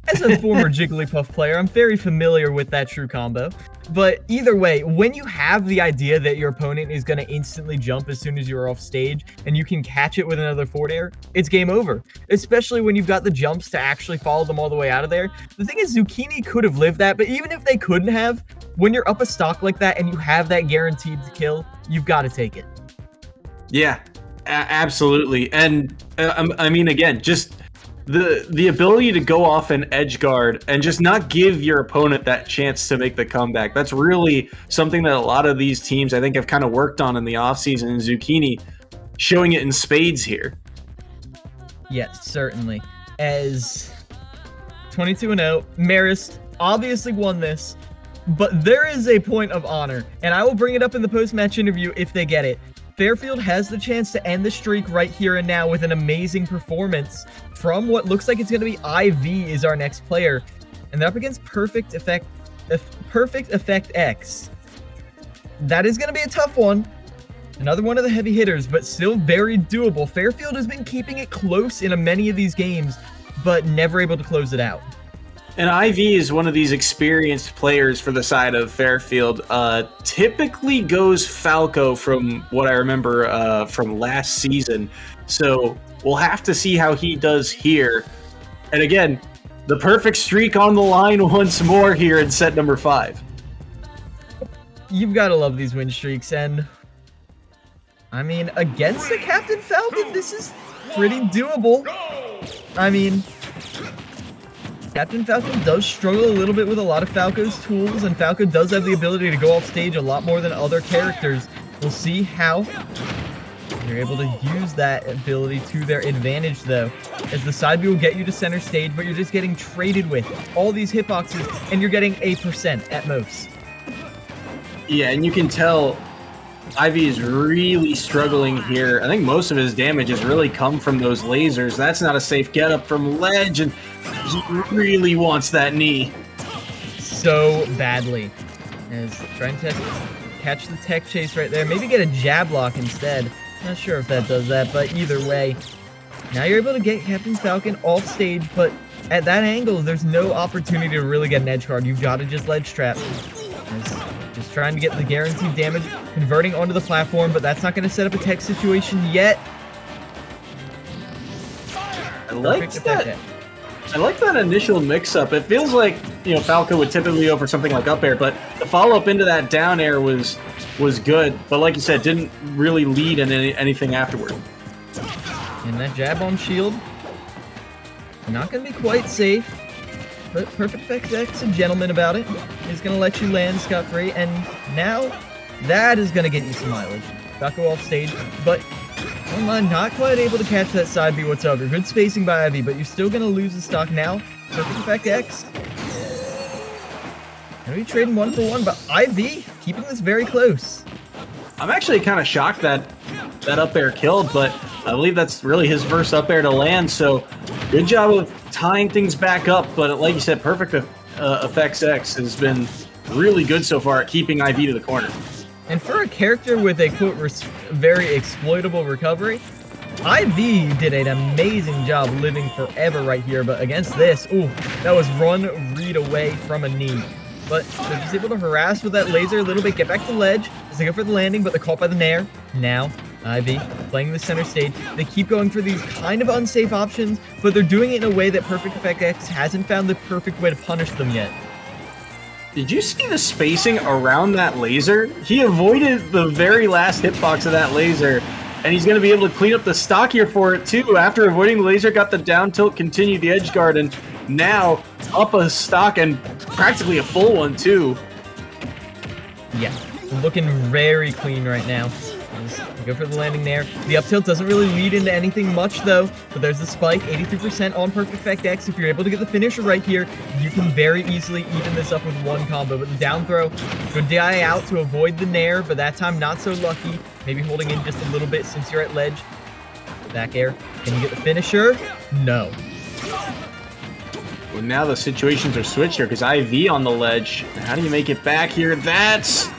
As a former Jigglypuff player, I'm very familiar with that true combo. But either way, when you have the idea that your opponent is going to instantly jump as soon as you're off stage and you can catch it with another forward air, it's game over. Especially when you've got the jumps to actually follow them all the way out of there. The thing is, Zucchini could have lived that, but even if they couldn't have, when you're up a stock like that and you have that guaranteed to kill, you've got to take it. Yeah, a- absolutely. And uh, um, I mean, again, just the the ability to go off an edge guard and just not give your opponent that chance to make the comeback. That's really something that a lot of these teams I think have kind of worked on in the offseason. And Zucchini showing it in spades here. Yes, certainly. As 22 and 0, Marist obviously won this, but there is a point of honor, and I will bring it up in the post match interview if they get it. Fairfield has the chance to end the streak right here and now with an amazing performance from what looks like it's going to be IV is our next player, and they're up against Perfect Effect, Perfect Effect X. That is going to be a tough one. Another one of the heavy hitters, but still very doable. Fairfield has been keeping it close in a many of these games, but never able to close it out. And Ivy is one of these experienced players for the side of Fairfield. Uh, typically goes Falco from what I remember uh, from last season. So we'll have to see how he does here. And again, the perfect streak on the line once more here in set number five. You've got to love these win streaks, and I mean, against the Captain Falcon, this is pretty doable. I mean, Captain Falcon does struggle a little bit with a lot of Falco's tools, and Falco does have the ability to go off stage a lot more than other characters. We'll see how they're able to use that ability to their advantage, though, as the side B will get you to center stage, but you're just getting traded with all these hitboxes, and you're getting a percent at most. Yeah, and you can tell Ivy is really struggling here. I think most of his damage has really come from those lasers. That's not a safe get up from ledge, and he really wants that knee. so badly. As trying to catch the tech chase right there. Maybe get a jab lock instead. Not sure if that does that, but either way. Now you're able to get Captain Falcon off stage, but at that angle, there's no opportunity to really get an edge card. You've got to just ledge trap. Trying to get the guaranteed damage, converting onto the platform, but that's not going to set up a tech situation yet. I like that. I like that initial mix-up. It feels like you know Falco would typically go for something like up air, but the follow-up into that down air was was good. But like you said, didn't really lead in any, anything afterward. And that jab on shield, not gonna be quite safe. Perfect Effect X, a gentleman about it. He's gonna let you land scot-free, and now that is gonna get you some mileage. Falco off stage, but Online not quite able to catch that side B whatsoever. Good spacing by Ivy, but you're still gonna lose the stock now. Perfect Effect X. Gonna be trading one for one, but Ivy keeping this very close. I'm actually kind of shocked that that up air killed, but I believe that's really his first up air to land. So good job of tying things back up. But like you said, Perfect uh, Effects X has been really good so far at keeping IV to the corner. And for a character with a quote very exploitable recovery, IV did an amazing job living forever right here, but against this, ooh, that was run read away from a knee. But they're just able to harass with that laser a little bit, get back to the ledge they go for the landing, but they're caught by the Nair. Now, Ivy playing the center stage. They keep going for these kind of unsafe options, but they're doing it in a way that Perfect Effect X hasn't found the perfect way to punish them yet. Did you see the spacing around that laser? He avoided the very last hitbox of that laser, and he's going to be able to clean up the stock here for it too. After avoiding the laser, got the down tilt, continued the edge guard, and now up a stock and practically a full one too. Yeah, looking very clean right now. Go for the landing there. The up tilt doesn't really lead into anything much though, but there's the spike, 83% on Perfect Effect X. If you're able to get the finisher right here, you can very easily even this up with one combo. But the down throw, good DI out to avoid the Nair, but that time not so lucky. Maybe holding in just a little bit since you're at ledge. Back air. Can you get the finisher? No. Well, now the situations are switched here because IV on the ledge. How do you make it back here? That's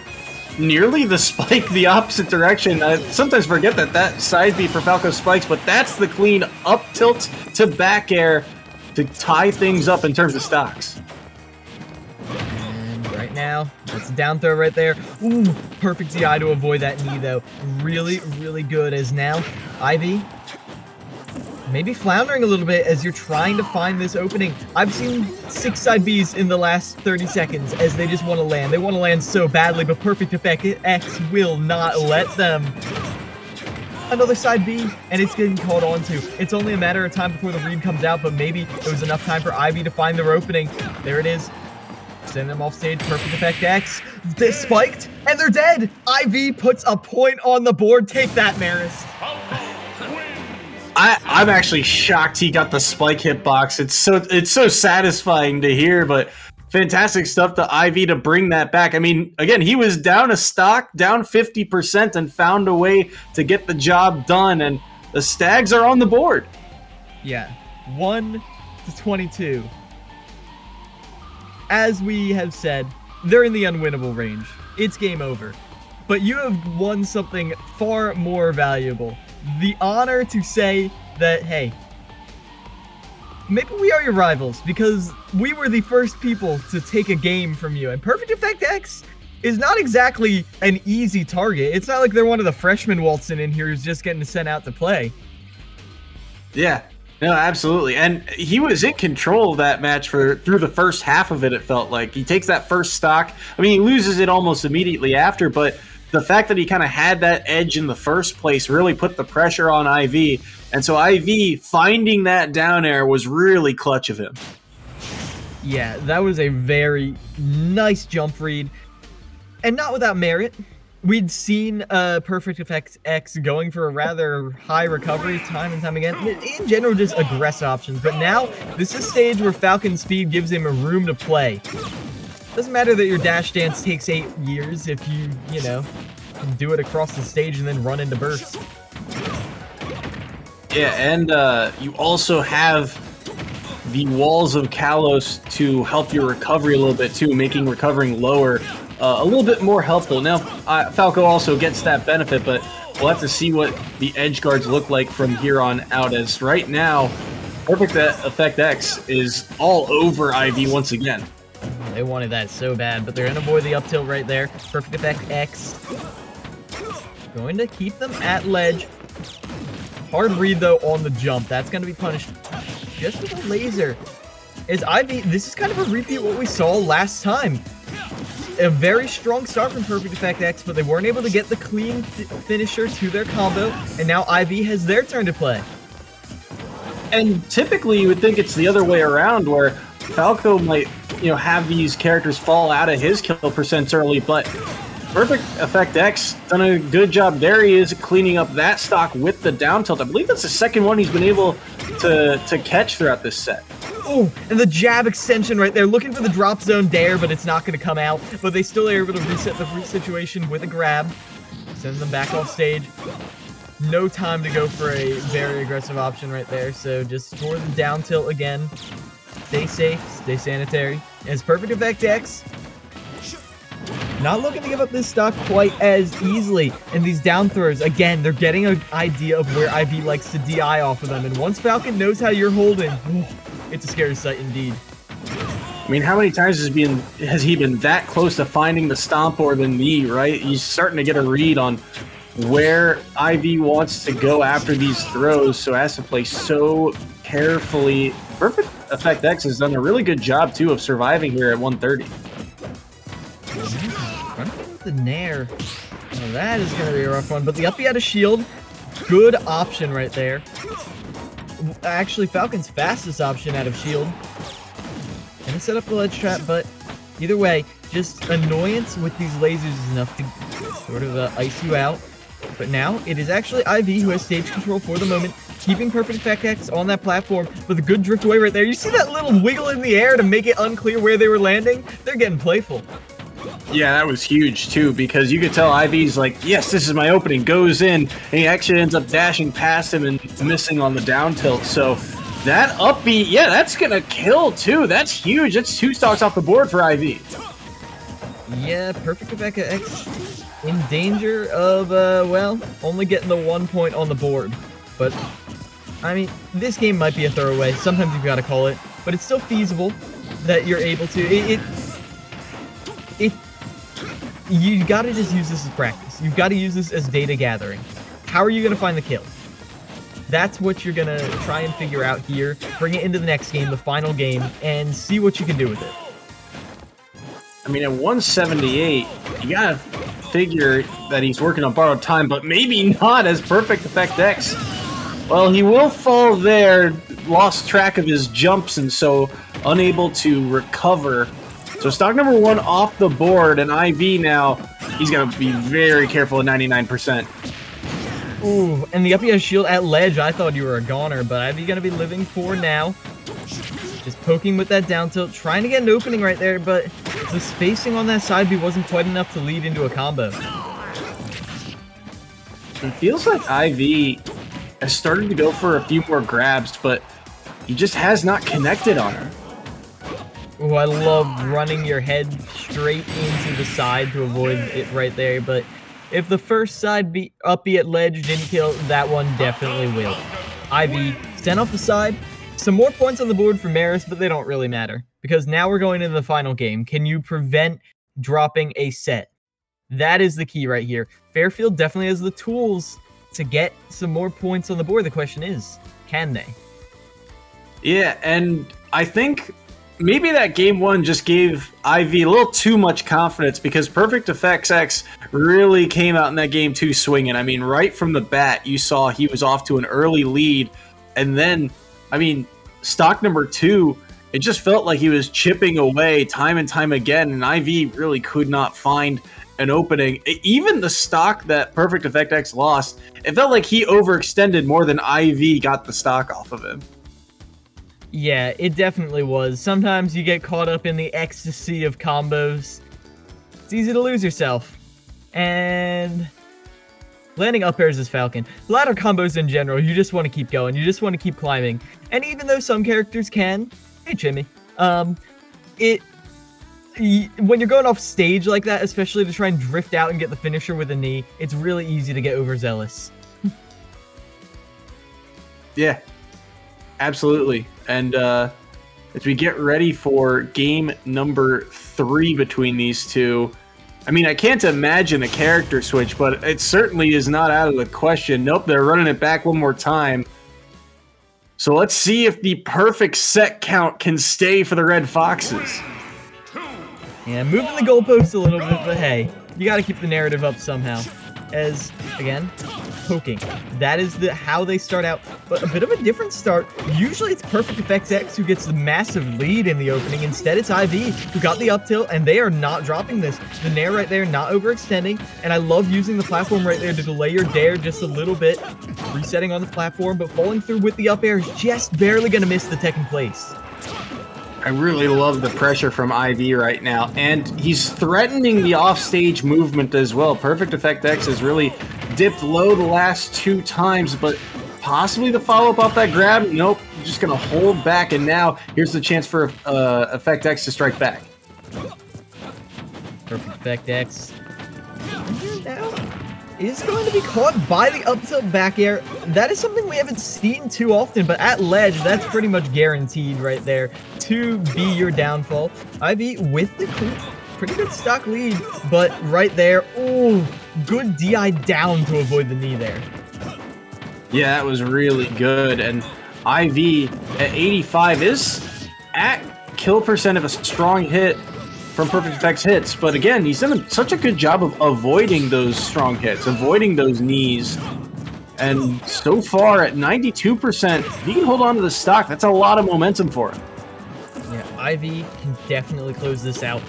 nearly the spike the opposite direction. I sometimes forget that that side B for Falco spikes, but that's the clean up tilt to back air to tie things up in terms of stocks. And right now, that's a down throw right there. Ooh, perfect DI to avoid that knee though. Really, really good as now Ivy maybe floundering a little bit as you're trying to find this opening. I've seen six side Bs in the last 30 seconds as they just want to land. They want to land so badly, but Perfect Effect X will not let them. Another side B, and it's getting caught on to. It's only a matter of time before the read comes out, but maybe it was enough time for Ivy to find their opening. There it is. Send them off stage. Perfect Effect X. They spiked, and they're dead. Ivy puts a point on the board. Take that, Marist. I, I'm actually shocked he got the spike hitbox. It's so it's so satisfying to hear, but fantastic stuff to Ivy to bring that back. I mean, again, he was down a stock, down 50%, and found a way to get the job done, and the Stags are on the board. Yeah, 1 to 22. As we have said, they're in the unwinnable range. It's game over. But you have won something far more valuable the honor to say that, hey, maybe we are your rivals because we were the first people to take a game from you. And Perfect Effect X is not exactly an easy target. It's not like they're one of the freshmen waltzing in here who's just getting sent out to play. Yeah, no, absolutely. And he was in control of that match for through the first half of it, it felt like. He takes that first stock. I mean, he loses it almost immediately after, but the fact that he kind of had that edge in the first place really put the pressure on IV. And so IV finding that down air was really clutch of him. Yeah, that was a very nice jump read. And not without merit. We'd seen uh, Perfect Effects X going for a rather high recovery time and time again. In general, just aggressive options. But now, this is a stage where Falcon Speed gives him a room to play. Doesn't matter that your dash dance takes eight years if you, you know, can do it across the stage and then run into bursts. Yeah, and uh, you also have the walls of Kalos to help your recovery a little bit too, making recovering lower uh, a little bit more helpful. Now, uh, Falco also gets that benefit, but we'll have to see what the edge guards look like from here on out. As right now, Perfect Effect X is all over IV once again. They wanted that so bad, but they're to avoid the up tilt right there. Perfect effect X. Going to keep them at ledge. Hard read, though, on the jump. That's to be punished just with a laser. is Ivy. This is kind of a repeat what we saw last time. A very strong start from Perfect Effect X, but they weren't able to get the clean finisher to their combo, and now Ivy has their turn to play. And typically, you would think it's the other way around, where Falco might, you know, have these characters fall out of his kill percents early, but Perfect Effect X done a good job. There he is cleaning up that stock with the down tilt. I believe that's the second one he's been able to to catch throughout this set. Oh, and the jab extension right there, looking for the drop zone dair, but it's not going to come out. But they still are able to reset the situation with a grab, send them back off stage. No time to go for a very aggressive option right there, so just for the down tilt again. Stay safe, stay sanitary. As Perfect Effect X, not looking to give up this stock quite as easily. And these down throws, again, they're getting an idea of where IV likes to DI off of them. And once Falcon knows how you're holding, it's a scary sight indeed. I mean, how many times has, been, has he been that close to finding the stomp or the knee, right? He's starting to get a read on where IV wants to go after these throws, so has to play so carefully. Perfect Effect X has done a really good job, too, of surviving here at 130 the Nair. Well, that is going to be a rough one, but the up had a shield. Good option right there. Actually, Falcon's fastest option out of shield. Gonna set up the ledge trap, but either way, just annoyance with these lasers is enough to sort of uh, ice you out. But now, it is actually IV who has stage control for the moment, keeping Perfect Effect X on that platform with a good drift away right there. You see that little wiggle in the air to make it unclear where they were landing? They're getting playful. Yeah, that was huge too because you could tell Ivy's like, yes, this is my opening. Goes in, and he actually ends up dashing past him and missing on the down tilt. So that up B, yeah, that's gonna kill too. That's huge. That's two stocks off the board for Ivy. Yeah, Perfect Effect X in danger of, uh, well, only getting the one point on the board. But, I mean, this game might be a throwaway. Sometimes you've got to call it. But it's still feasible that you're able to. It, it it you got to just use this as practice. You've got to use this as data gathering. How are you going to find the kill? That's what you're going to try and figure out here. Bring it into the next game, the final game, and see what you can do with it. I mean, at 178, you got to figure that he's working on borrowed time, but maybe not as Perfect Effect X. Well, he will fall there, lost track of his jumps, and so unable to recover so stock number one off the board, and IV now, he's going to be very careful at 99%. Ooh, and the up shield at ledge. I thought you were a goner, but IV going to be living for now. Just poking with that down tilt, trying to get an opening right there, but the spacing on that side B wasn't quite enough to lead into a combo. It feels like IV has started to go for a few more grabs, but he just has not connected on her. Oh, I love running your head straight into the side to avoid it right there, but if the first side B up B at ledge didn't kill, that one definitely will. IV, sent off the side. Some more points on the board for Marist, but they don't really matter. Because now we're going into the final game. Can you prevent dropping a set? That is the key right here. Fairfield definitely has the tools to get some more points on the board. The question is, can they? Yeah, and I think maybe that game one just gave Ivy a little too much confidence because Perfect Effects X really came out in that game too swinging. I mean, right from the bat, you saw he was off to an early lead, and then, I mean, stock number two, it just felt like he was chipping away time and time again, and Ivy really could not find an opening. Even the stock that Perfect Effect X lost, it felt like he overextended more than Ivy got the stock off of him. Yeah, it definitely was. Sometimes you get caught up in the ecstasy of combos. It's easy to lose yourself. And landing up airs is Falcon. Ladder combos in general, you just want to keep going. You just want to keep climbing. And even though some characters can, hey Chimmy, um, it when you're going off stage like that, especially to try and drift out and get the finisher with a knee, it's really easy to get overzealous. yeah, absolutely. And uh, as we get ready for game number three between these two, I mean, I can't imagine a character switch, but it certainly is not out of the question. Nope, they're running it back one more time. So let's see if the perfect set count can stay for the Red Foxes. Yeah, moving the goalposts a little bit, but hey, you got to keep the narrative up somehow. As, again, poking. That is the how they start out, but a bit of a different start. Usually it's Perfect Effects X who gets the massive lead in the opening. Instead, it's IV who got the up tilt, and they are not dropping this. The Nair right there, not overextending, and I love using the platform right there to delay your dair just a little bit. Resetting on the platform, but falling through with the up air is just barely to miss the in place. I really love the pressure from IV right now, and he's threatening the offstage movement as well. Perfect Effect X has really dipped low the last two times, but possibly the follow-up off that grab. Nope, just gonna hold back, and now here's the chance for uh, Effect X to strike back. Perfect Effect X. Is going to be caught by the up tilt back air. That is something we haven't seen too often, but at ledge, that's pretty much guaranteed right there to be your downfall. Ivy with the pretty good stock lead, but right there, oh, good DI down to avoid the knee there. Yeah, that was really good, and IV at 85 is at kill percent of a strong hit from Perfect Effects X. But again, he's done such a good job of avoiding those strong hits, avoiding those knees. And so far at 92%, he can hold on to the stock. That's a lot of momentum for him. Yeah, Ivy can definitely close this out.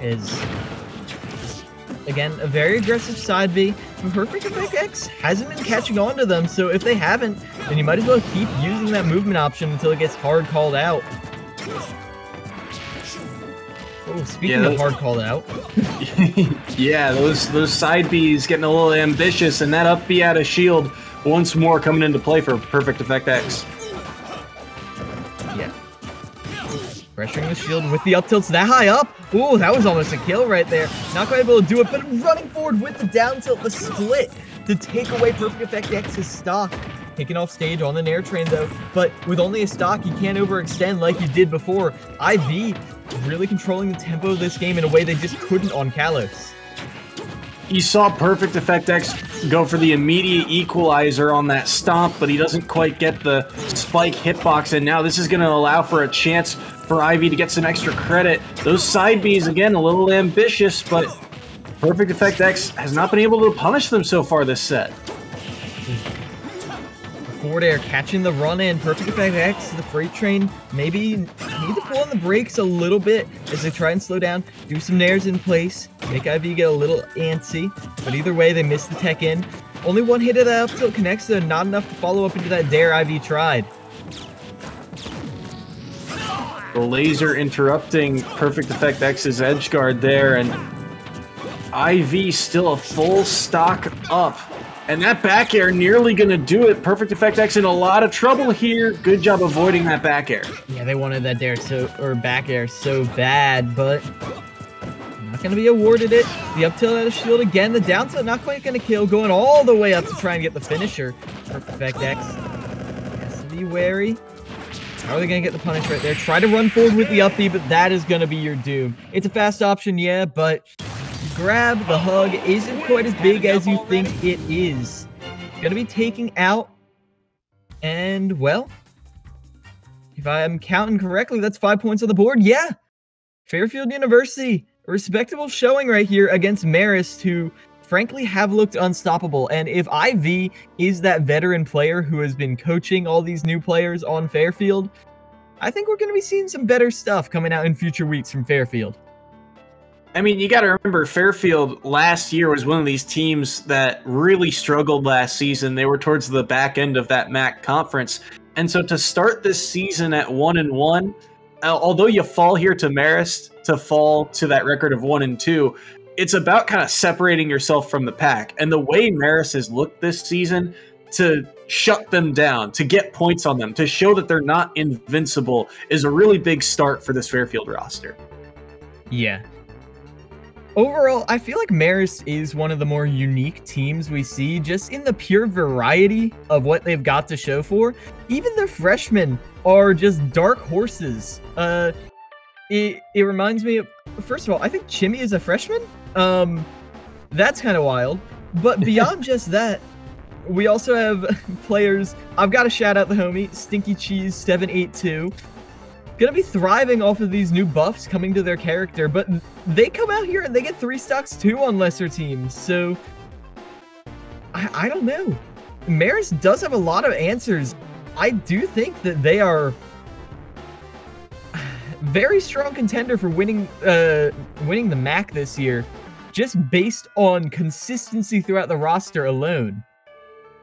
Is again a very aggressive side B. Perfect Effect X hasn't been catching on to them, so if they haven't, then you might as well keep using that movement option until it gets hard called out. Oh, speaking yeah, of hard called out. yeah, those those side Bs getting a little ambitious, and that up B out of shield once more coming into play for Perfect Effect X. Yeah. Pressuring the shield with the up tilts that high up. Ooh, that was almost a kill right there. Not quite able to do it, but running forward with the down tilt, the split to take away Perfect Effect X's stock. Taking off stage on the Nair train though, but with only a stock, you can't overextend like you did before. IV really controlling the tempo of this game in a way they just couldn't on Kalos. You saw Perfect Effect X go for the immediate equalizer on that stomp, but he doesn't quite get the spike hitbox, and now this is going to allow for a chance for Ivy to get some extra credit. Those side Bs, again, a little ambitious, but Perfect Effect X has not been able to punish them so far this set forward air, catching the run in. Perfect effect X, the freight train. Maybe need to pull on the brakes a little bit as they try and slow down. Do some nairs in place. Make IV get a little antsy. But either way, they miss the tech in. Only one hit of that up tilt connects, though not enough to follow up into that dair IV tried. The laser interrupting Perfect Effect X's edge guard there, and IV still a full stock up and that back air nearly going to do it. Perfect Effect X in a lot of trouble here. Good job avoiding that back air. Yeah, they wanted that dair so or back air so bad, but not going to be awarded it. The up tilt out of shield again. The down tilt not quite going to kill. Going all the way up to try and get the finisher. Perfect Effect X has to be wary. How are they going to get the punish right there? Try to run forward with the up B, but that is going to be your doom. It's a fast option, yeah, but grab, the hug isn't quite as big as you think it is. Gonna be taking out, and well, if I'm counting correctly, that's five points on the board. Yeah, Fairfield University, a respectable showing right here against Marist, who frankly have looked unstoppable. And if IV is that veteran player who has been coaching all these new players on Fairfield, I think we're going to be seeing some better stuff coming out in future weeks from Fairfield. I mean, you got to remember Fairfield last year was one of these teams that really struggled last season. They were towards the back end of that MAC conference. And so to start this season at 1 and 1, uh, although you fall here to Marist to fall to that record of 1 and 2, it's about kind of separating yourself from the pack. And the way Marist has looked this season to shut them down, to get points on them, to show that they're not invincible is a really big start for this Fairfield roster. Yeah, Overall, I feel like Marist is one of the more unique teams we see just in the pure variety of what they've got to show for. Even the freshmen are just dark horses. Uh, it, it reminds me of, first of all, I think Chimmy is a freshman. Um, that's kind of wild. But beyond just that, we also have players. I've got to shout out the homie, Stinky Cheese782 going to be thriving off of these new buffs coming to their character, but they come out here and they get three stocks too on lesser teams, so I, I don't know. Marist does have a lot of answers. I do think that they are very strong contender for winning uh, winning the MAC this year, just based on consistency throughout the roster alone.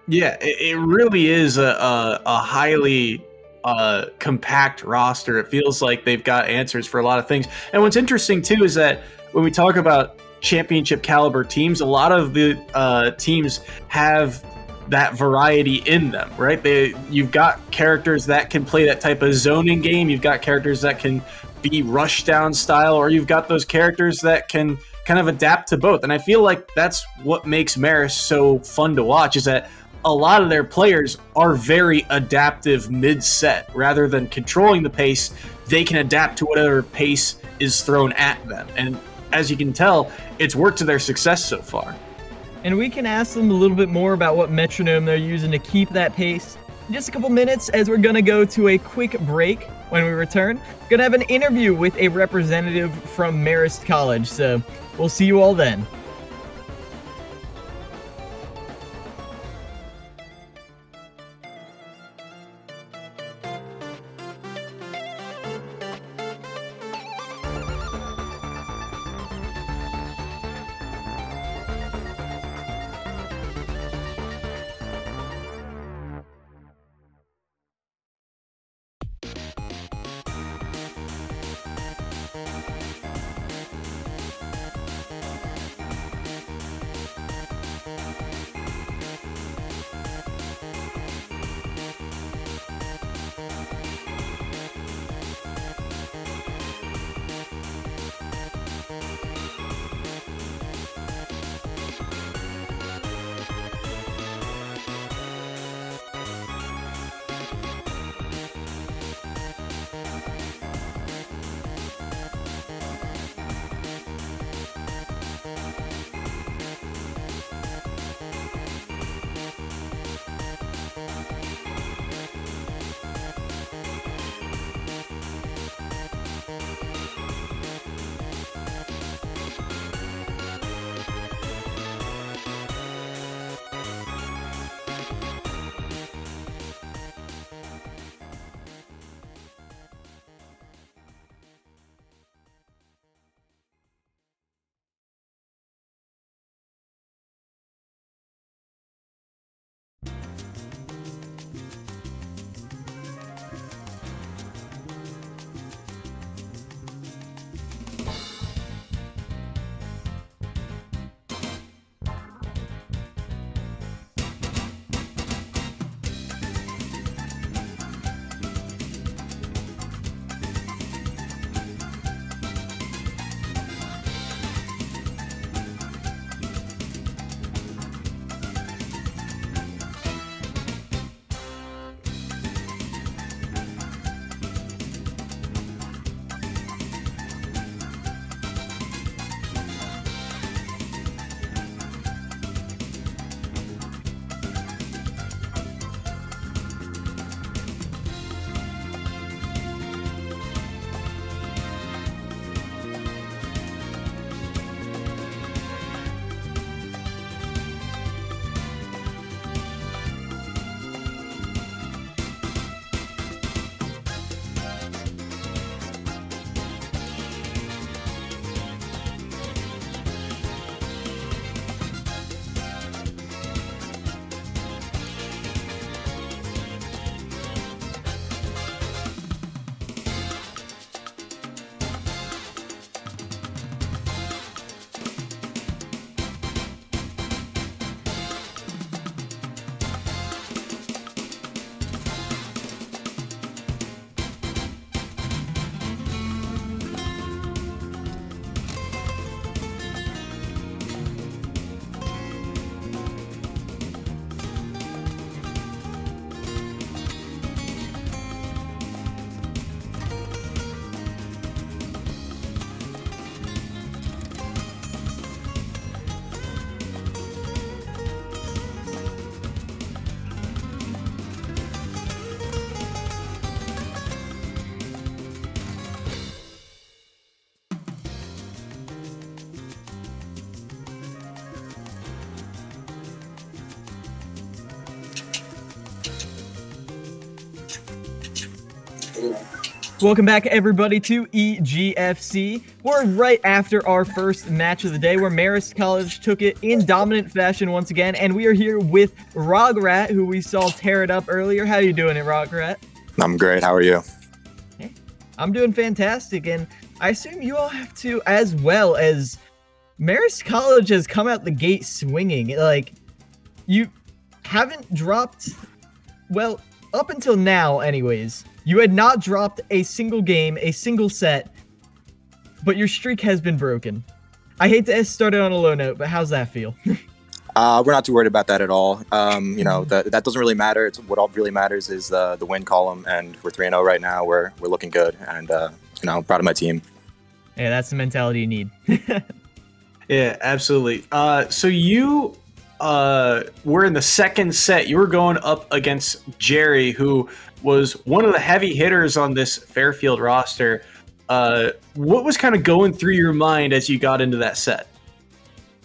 Yeah, it, really is a, a, a highly uh, compact roster. It feels like they've got answers for a lot of things. And what's interesting too is that when we talk about championship caliber teams, a lot of the uh, teams have that variety in them, right? They you've got characters that can play that type of zoning game. You've got characters that can be rushdown style, or you've got those characters that can kind of adapt to both. And I feel like that's what makes Marist so fun to watch is that a lot of their players are very adaptive mid set. Rather than controlling the pace, they can adapt to whatever pace is thrown at them. And as you can tell, it's worked to their success so far. And we can ask them a little bit more about what metronome they're using to keep that pace in just a couple minutes as we're going to go to a quick break. When we return, we're going to have an interview with a representative from Marist College. So we'll see you all then. Welcome back, everybody, to EGFC. We're right after our first match of the day, where Marist College took it in dominant fashion once again, and we are here with Rograt, who we saw tear it up earlier. How you doing, it, Rograt? I'm great. How are you? I'm doing fantastic, and I assume you all have to as well as Marist College has come out the gate swinging. Like, you haven't dropped, well, up until now, anyways, you had not dropped a single game, a single set, but your streak has been broken. I hate to start it on a low note, but how's that feel? uh, we're not too worried about that at all. Um, you know, that that doesn't really matter. It's what all really matters is the the win column, and we're three and zero right now. We're we're looking good, and uh, you know, I'm proud of my team. Yeah, that's the mentality you need. yeah, absolutely. Uh, so you uh, were in the second set. You were going up against Jerry, who was one of the heavy hitters on this Fairfield roster. Uh, what was kind of going through your mind as you got into that set?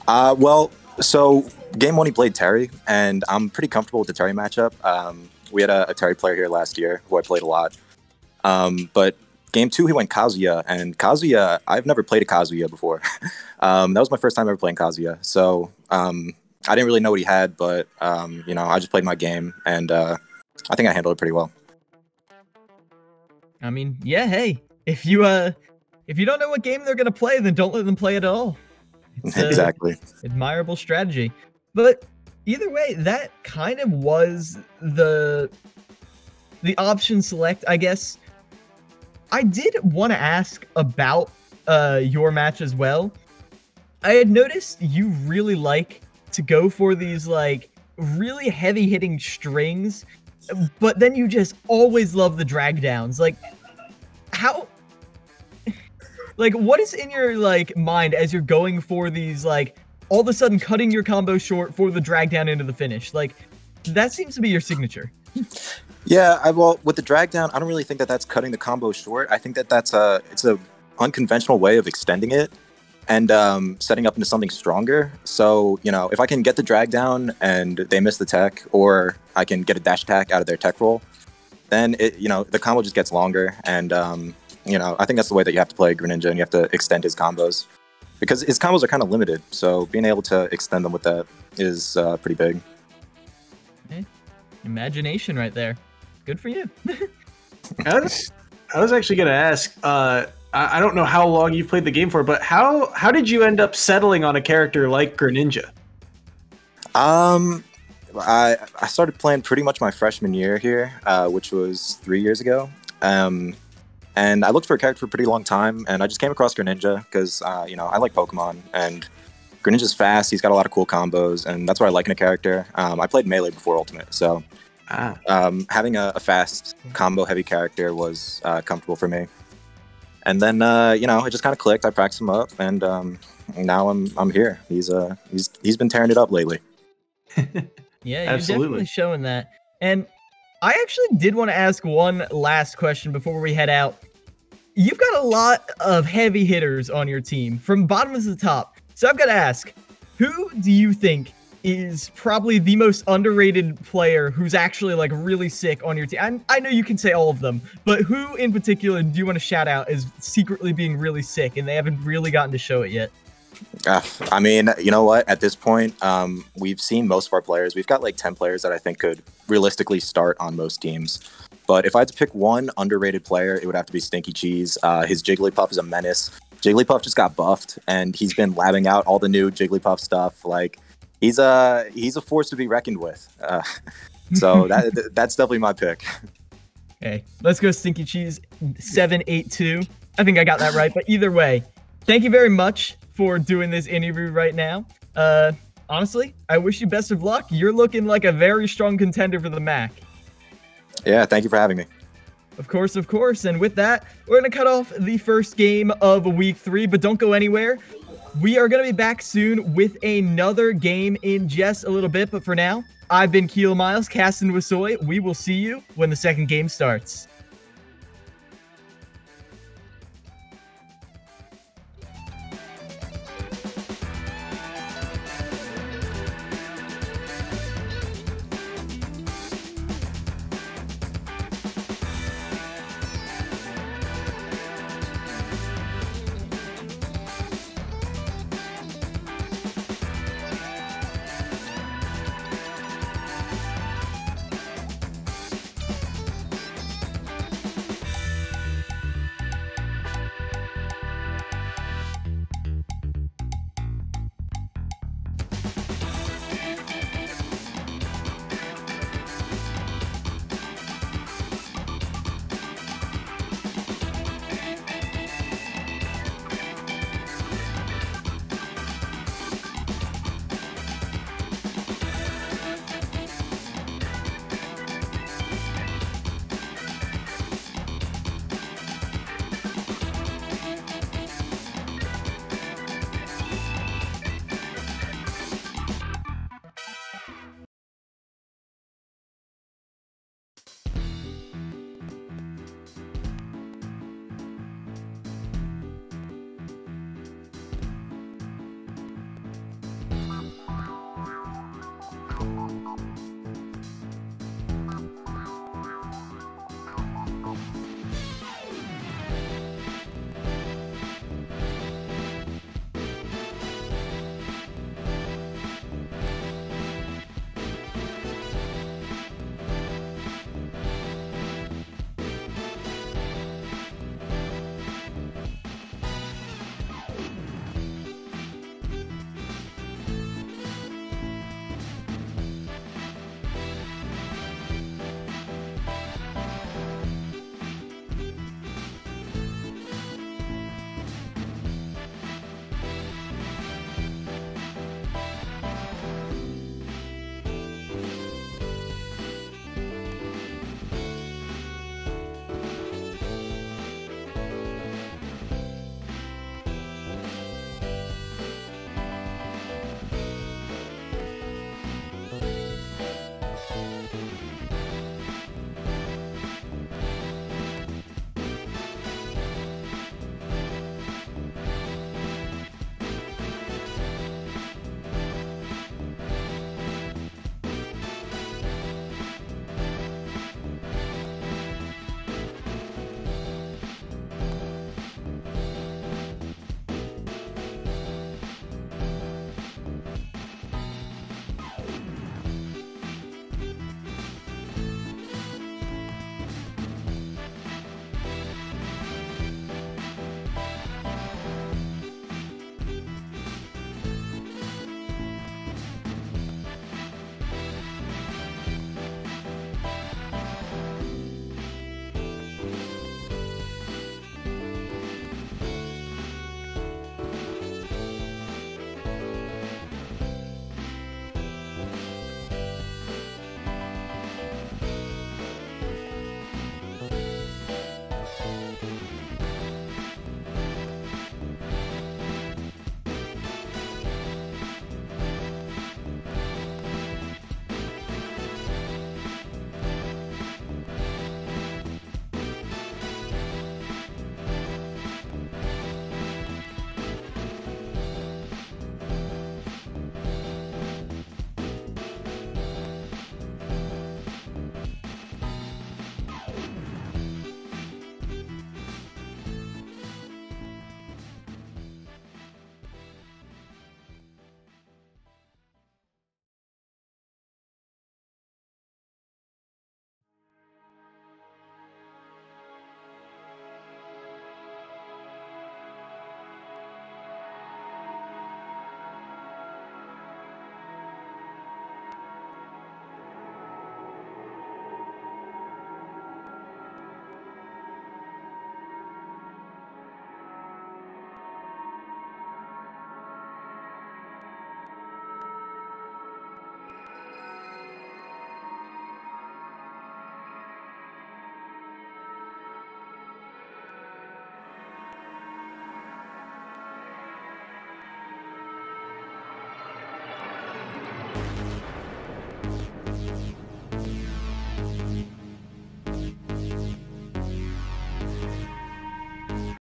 Uh, well, so game one he played Terry, and I'm pretty comfortable with the Terry matchup. Um, we had a, a, Terry player here last year who I played a lot, um, but game two he went Kazuya, and Kazuya I've never played a Kazuya before. um, that was my first time ever playing Kazuya, so um, I didn't really know what he had, but um, you know I just played my game, and uh, I think I handled it pretty well. I mean, yeah, hey, if you uh if you don't know what game they're gonna play, then don't let them play at all. exactly. Admirable strategy. But either way, that kind of was the the option select, I guess. I did want to ask about uh your match as well. I had noticed you really like to go for these like really heavy hitting strings but then you just always love the drag downs. Like, how? Like, what is in your like mind as you're going for these like all of a sudden cutting your combo short for the drag down into the finish? Like, that seems to be your signature. Yeah, I, well, with the drag down, I don't really think that that's cutting the combo short. I think that that's a it's a unconventional way of extending it and um, setting up into something stronger. So, you know, if I can get the drag down and they miss the tech, or I can get a dash attack out of their tech roll, then it, you know, the combo just gets longer. And, um, you know, I think that's the way that you have to play Greninja and you have to extend his combos because his combos are kind of limited. So being able to extend them with that is uh, pretty big. Okay. Imagination right there. Good for you. I, was, I was actually going to ask, uh, I don't know how long you've played the game for, but how how did you end up settling on a character like Greninja? Um, I I started playing pretty much my freshman year here, uh, which was three years ago. Um, and I looked for a character for a pretty long time, and I just came across Greninja because uh, you know I like Pokemon, and Greninja's fast. He's got a lot of cool combos, and that's what I like in a character. Um, I played melee before Ultimate, so ah. um, having a, a, fast combo heavy character was uh, comfortable for me and then uh, you know it just kind of clicked. I practiced him up, and um, now I'm I'm here. He's uh he's he's been tearing it up lately. yeah, you're Absolutely. definitely showing that. And I actually did want to ask one last question before we head out. You've got a lot of heavy hitters on your team from bottom to the top. So I've got to ask, who do you think is probably the most underrated player who's actually like really sick on your team. I, I know you can say all of them, but who in particular do you want to shout out as secretly being really sick and they haven't really gotten to show it yet? Uh, I mean, you know what? At this point, um, we've seen most of our players. We've got like 10 players that I think could realistically start on most teams. But if I had to pick one underrated player, it would have to be Stinky Cheese. Uh, his Jigglypuff is a menace. Jigglypuff just got buffed, and he's been labbing out all the new Jigglypuff stuff. Like, he's a he's a force to be reckoned with. Uh, so that that's definitely my pick. Okay, let's go Stinky Cheese seven eight two. I think I got that right. But either way, thank you very much for doing this interview right now. Uh, honestly, I wish you best of luck. You're looking like a very strong contender for the MAC. Yeah, thank you for having me. Of course, of course. And with that, we're going to cut off the first game of week three, but don't go anywhere. We are going to be back soon with another game in just a little bit. But for now, I've been Keel Miles, casting with Soy. We will see you when the second game starts.